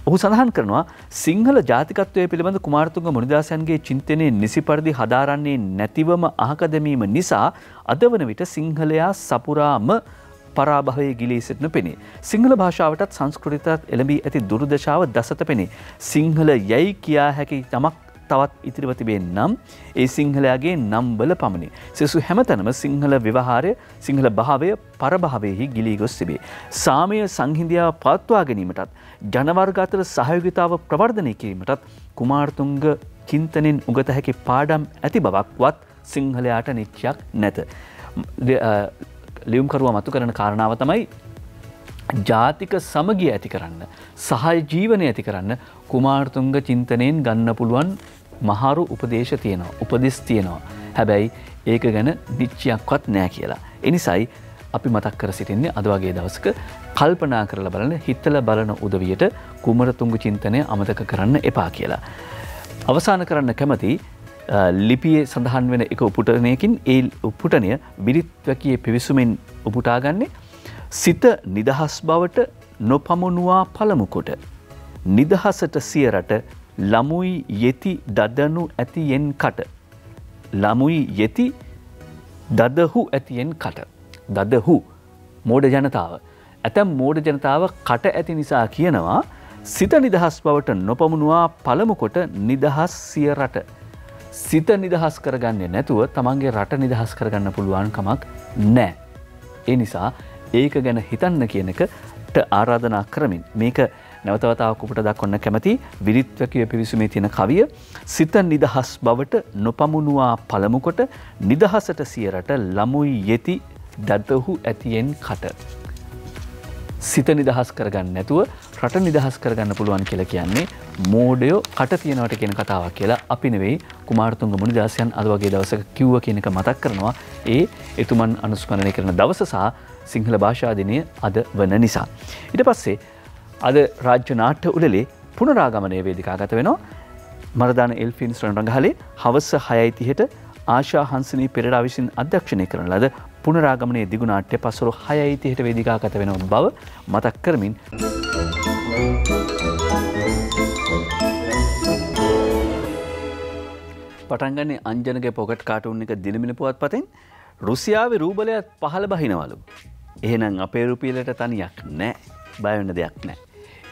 ඔහු සඳහන් කරනවා සිංහල ජාතිකත්වය පිළිබඳ කුමාර්තුග මුනිදාසයන්ගේ චින්තනය නිසි පරිදි හදාරන්නේ නැතිවම අහක දැමීම නිසා අද වන විට සිංහලයා සපුරාම පරාභවය ගිලී සිටින පෙනේ. සිංහල භාෂාවටත් සංස්කෘතිතත් එළඹී ඇති දුරදශාව දසත පෙනේ. සිංහල යැයි කියා හැකි තමක් තවත් ඉතිරිව තිබේ නම් ඒ සිංහලයාගේ නම්බල පමණි. සෙසු හැමතැනම සිංහල විවහාරය සිංහල භාවය පරභාවයෙහි ගිලී ගොස් තිබේ. සාමය සංහින්දියාව පත්වා ගැනීමටත් ජනවර්ග අතර සහයෝගිතාව ප්‍රවර්ධනය කිරීමටත් කුමාර්තුංග චින්තනෙන් උගත හැකි පාඩම් ඇති බවක්වත් සිංහලයාට නිච්චයක් නැත. ලියුම්කරුව මතු කරන කාරණාව තමයි ජාතික සමගිය ඇති කරන්න සහය ජීවනය ඇති කරන්න කුමාර්තුංග චින්තනයෙන් ගන්න පුළුවන් මහරු උපදේශ තියෙනවා උපදෙස් තියෙනවා හැබැයි ඒක ගැන නිච්චයක්වත් නෑ කියලා. එනිසයි අපි මතක් කර සිටින්නේ අද වගේ දවසක කල්පනා කරලා බලන හිතල බලන උදවියට කුමරතුංගු චින්තනය අමතක කරන්න එපා කියලා. අවසාන කරන්න කැමති ලිපියේ සඳහන් වෙන එක උපුටනයකින් ඒ උපුටනය බිරිත්වැකිය පිවිසුමෙන් උපුටාගන්නේ සිත නිදහස් බවට නොපමුණවා පළමුකොට නිදහසට සියරට ළමුයි යෙති දදනු ඇතියෙන් කට. ළමුයි යෙති දදහු ඇතියෙන් කට. දදහු මෝඩ ජනතාව. ඇතැම් මෝඩ ජනතාව කට ඇති නිසා කියනවා සිත නිදහස් බවට නොපමුණවා පළමුකොට නිදහස් සිය රට. සිත නිදහස් කරගන්නේ නැතුව තමන්ගේ රට නිදහස් කරගන්න පුළුවන්කමක් නෑ. ඒ නිසා ඒක ගැන හිතන්න කියන එකට ආරාධනා කරමින් මේක නැවතවතාවකුපට දක්වන්න කැමති විරිත්වකය පිවිසුමේ තියෙන කවිය සිත නිදහස් බවට නොපමුණවා පළමුකොට නිදහසට සියරට ළමුයි යෙති දතහු ඇතියෙන් කට. සිත නිදහස් කරගන්න නැතුව රට නිදහස් කරගන්න පුළුවන් කියලා කියන්නේ මෝඩයෝ කට තියෙනවට කියෙන කතාවක් කියලා. අපි නෙවෙයි කුමාර්තුන්ග මුනිදශයන් අද වගේ දවසක කිව්ව කියනක මතක් කරනවා. ඒ එතුමන් අනුස්මරණය කරන දවස සහ සිංහල භාෂාදිනය අද වන නිසා. ඉට පස්සේ අද රාජ්‍ය නාට්‍ය උඩලේ පුනරාගමනය වේදිකා ගත වෙනවා. මරදාන එල්ෆින්ස් රන් රඟහලේ හවස්ස හයයිතිහට ආශා හන්සනී පෙරඩා විසින් අධ්‍යක්ෂණය කරන ලද පුනරාගමනය දිගුණාට්‍ය පසුරු හයයිතිහට වේදිකාගත වෙන බව මතක් කරමින්. පටන්ගන්නේ අංජනගේ පොකට් කාටුන් එක දිනමින පුවත් පතෙන් රුසියාව රූබලයත් පහළ බහිනවලු. එහෙනම් අපේ රුපියලට තනියක් නෑ බයවන්න දෙයක් නෑ.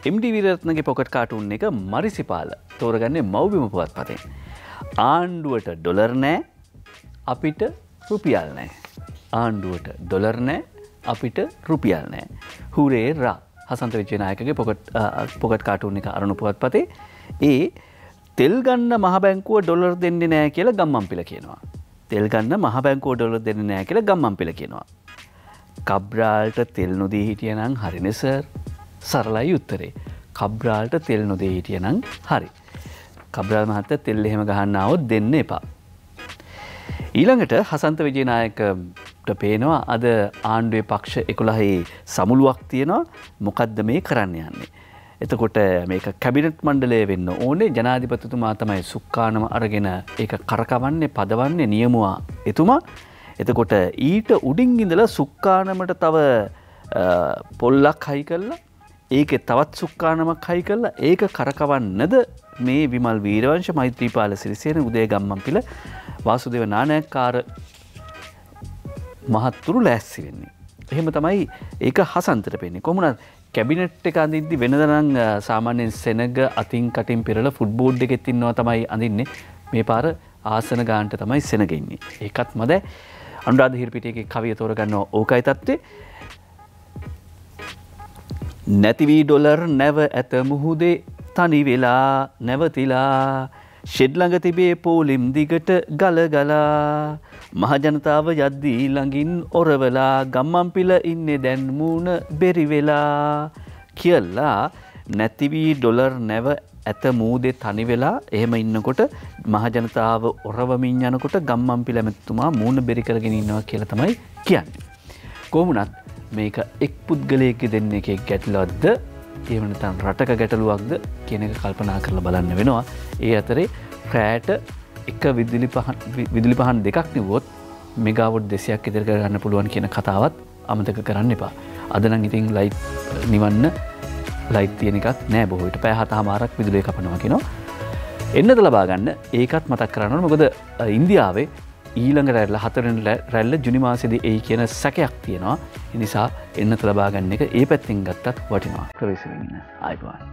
එම්ඩි විරත්නගේ පොකට් කාටුන් එක මරිසිපාල තෝරගන්නේ මෞබිම පුවත් පතෙන්. ආණ්ඩුවට ඩොලර් නෑ අපිට රුපියල් නෑ. ආණ්ඩුවට ඩොලර් නෑ අපිට රුපියල් නෑ. හුරේ රා හසන්ත විචනායකගේ පොකට් පොකට් කාටුන් එක අරුණු පුවත් පතේ ඒ තෙල් ගන්න මහබැංකුව ඩොලර් දෙන්නේ නෑ කියලා ගම්මම්පිල කියනවා. තෙල් ගන්න මහබැංකෝ ඩොලර් දෙන්න නෑ කියලා ගම්මම්පිල කියනවා. කබ්‍රාල්ට තෙල් නොදී හිටිය නං හරිනිසර් සරලයි උත්තරේ. කබ්‍රාල්ට තෙල් නොදේ හිටිය නං හරි. කබ්‍රාල් මහත්ත තෙල් එහෙම ගහන්නාවත් දෙන්න එපා. ඊළඟට හසන්ත විජයනායකට පේනවා. අද ආණ්ඩුවේ පක්ෂ එකුළහහි සමුළුවක් තියෙනවා. මොකක්ද මේ කරන්න යන්නේ. එතකොට මේක කැබිනට් මණ්ඩලය වෙන්න ඕනේ. ජනාධිපතිතුමා තමයි සුක්කානම අරගෙන ඒක කරකවන්නේ පදවන්නේ නියමුවා එතුමා. එතකොට ඊට උඩින් ඉඳල සුක්කානමට තව පොල්ලක් හයි කරලා ඒක තවත් සුක්කානමක් හයි කරලා ඒක කරකවන්නද මේ විමල් වීරවංශ මෛත්‍රීපාල සිරිසයන උදේ ගම්මන් පිළ වාසුදව නානයක්කාර මහත්තුරු ලැස්සි වෙන්නේ. එහෙම තමයි ඒක හසන්තර පෙන්නේ කොමුණත් කැබිනට් එක අඳිද්දි වෙනදනං සාමාන්‍යයෙන් සෙනග අතින් කටින් පෙරල ෆුඩ්බෝඩ් එකෙත් ඉන්නවා තමයි අඳින්නේ මේ පාර ආසන ගාන්ට තමයි සෙනගෙන්නේ. ඒකත් මද අනුරාධ හිරපිටියගේ කවිය තෝරගන්න ඕකයි තත්වේ. නැතිවී ඩොලර් නැව ඇත මුහුදේ තනි වෙලා නැවතිලා ෂෙඩ්ළඟ තිබේ පෝලිම් දිගට ගල ගලා මහජනතාව යද්දී ළඟින් ඔරවලා ගම්මම්පිල ඉන්නේ දැන්මූුණ බෙරිවෙලා කියල්ලා නැතිවී ඩොලර් නැව ඇත මූදේ තනිවෙලා එහෙම ඉන්නකොට මහජනතාව ඔරවමින් යනකොට ගම්මම්පි ලැමැත්තුමා මූුණ බෙරිකරගෙන ඉන්නවා කියල තමයි කියන්න. කොමුණත් මේක එක් පුද්ගලයක දෙන්න එක ගැටලොද්ද ඒවනතන් රටක ගැටලුවක්ද? කියන එක කල්පනා කරලා බලන්න වෙනවා. ඒ අතරේ ප්‍රෑට එක විදුලි විදුලි පහන් දෙකක් නිවොත් මෙගාවොඩ් දෙසයක් ඉදිර කරන්න පුළුවන් කියන කතාවත් අමතක කරන්න එපා. අදනං ඉතින් ලයි් නිවන්න ලයිත් තියෙන එකක් නෑ බොහට පැහත හමාරක් විදුලේ කපනවා කිනවා. එන්නද ලබාගන්න ඒකත් මතක් කරන්න මොකද ඉන්දියාවේ ඊළඟ රැල්ල හතරෙන් රැල්ල ජුනිමාසද ඒ කියන සැකයක් තියෙනවා එනිසා එන්නත ලබාගන්න එක ඒ පැත්තිෙන් ගත්තත් වටිනවා ප්‍රවේශවෙන්න අයිවාන්.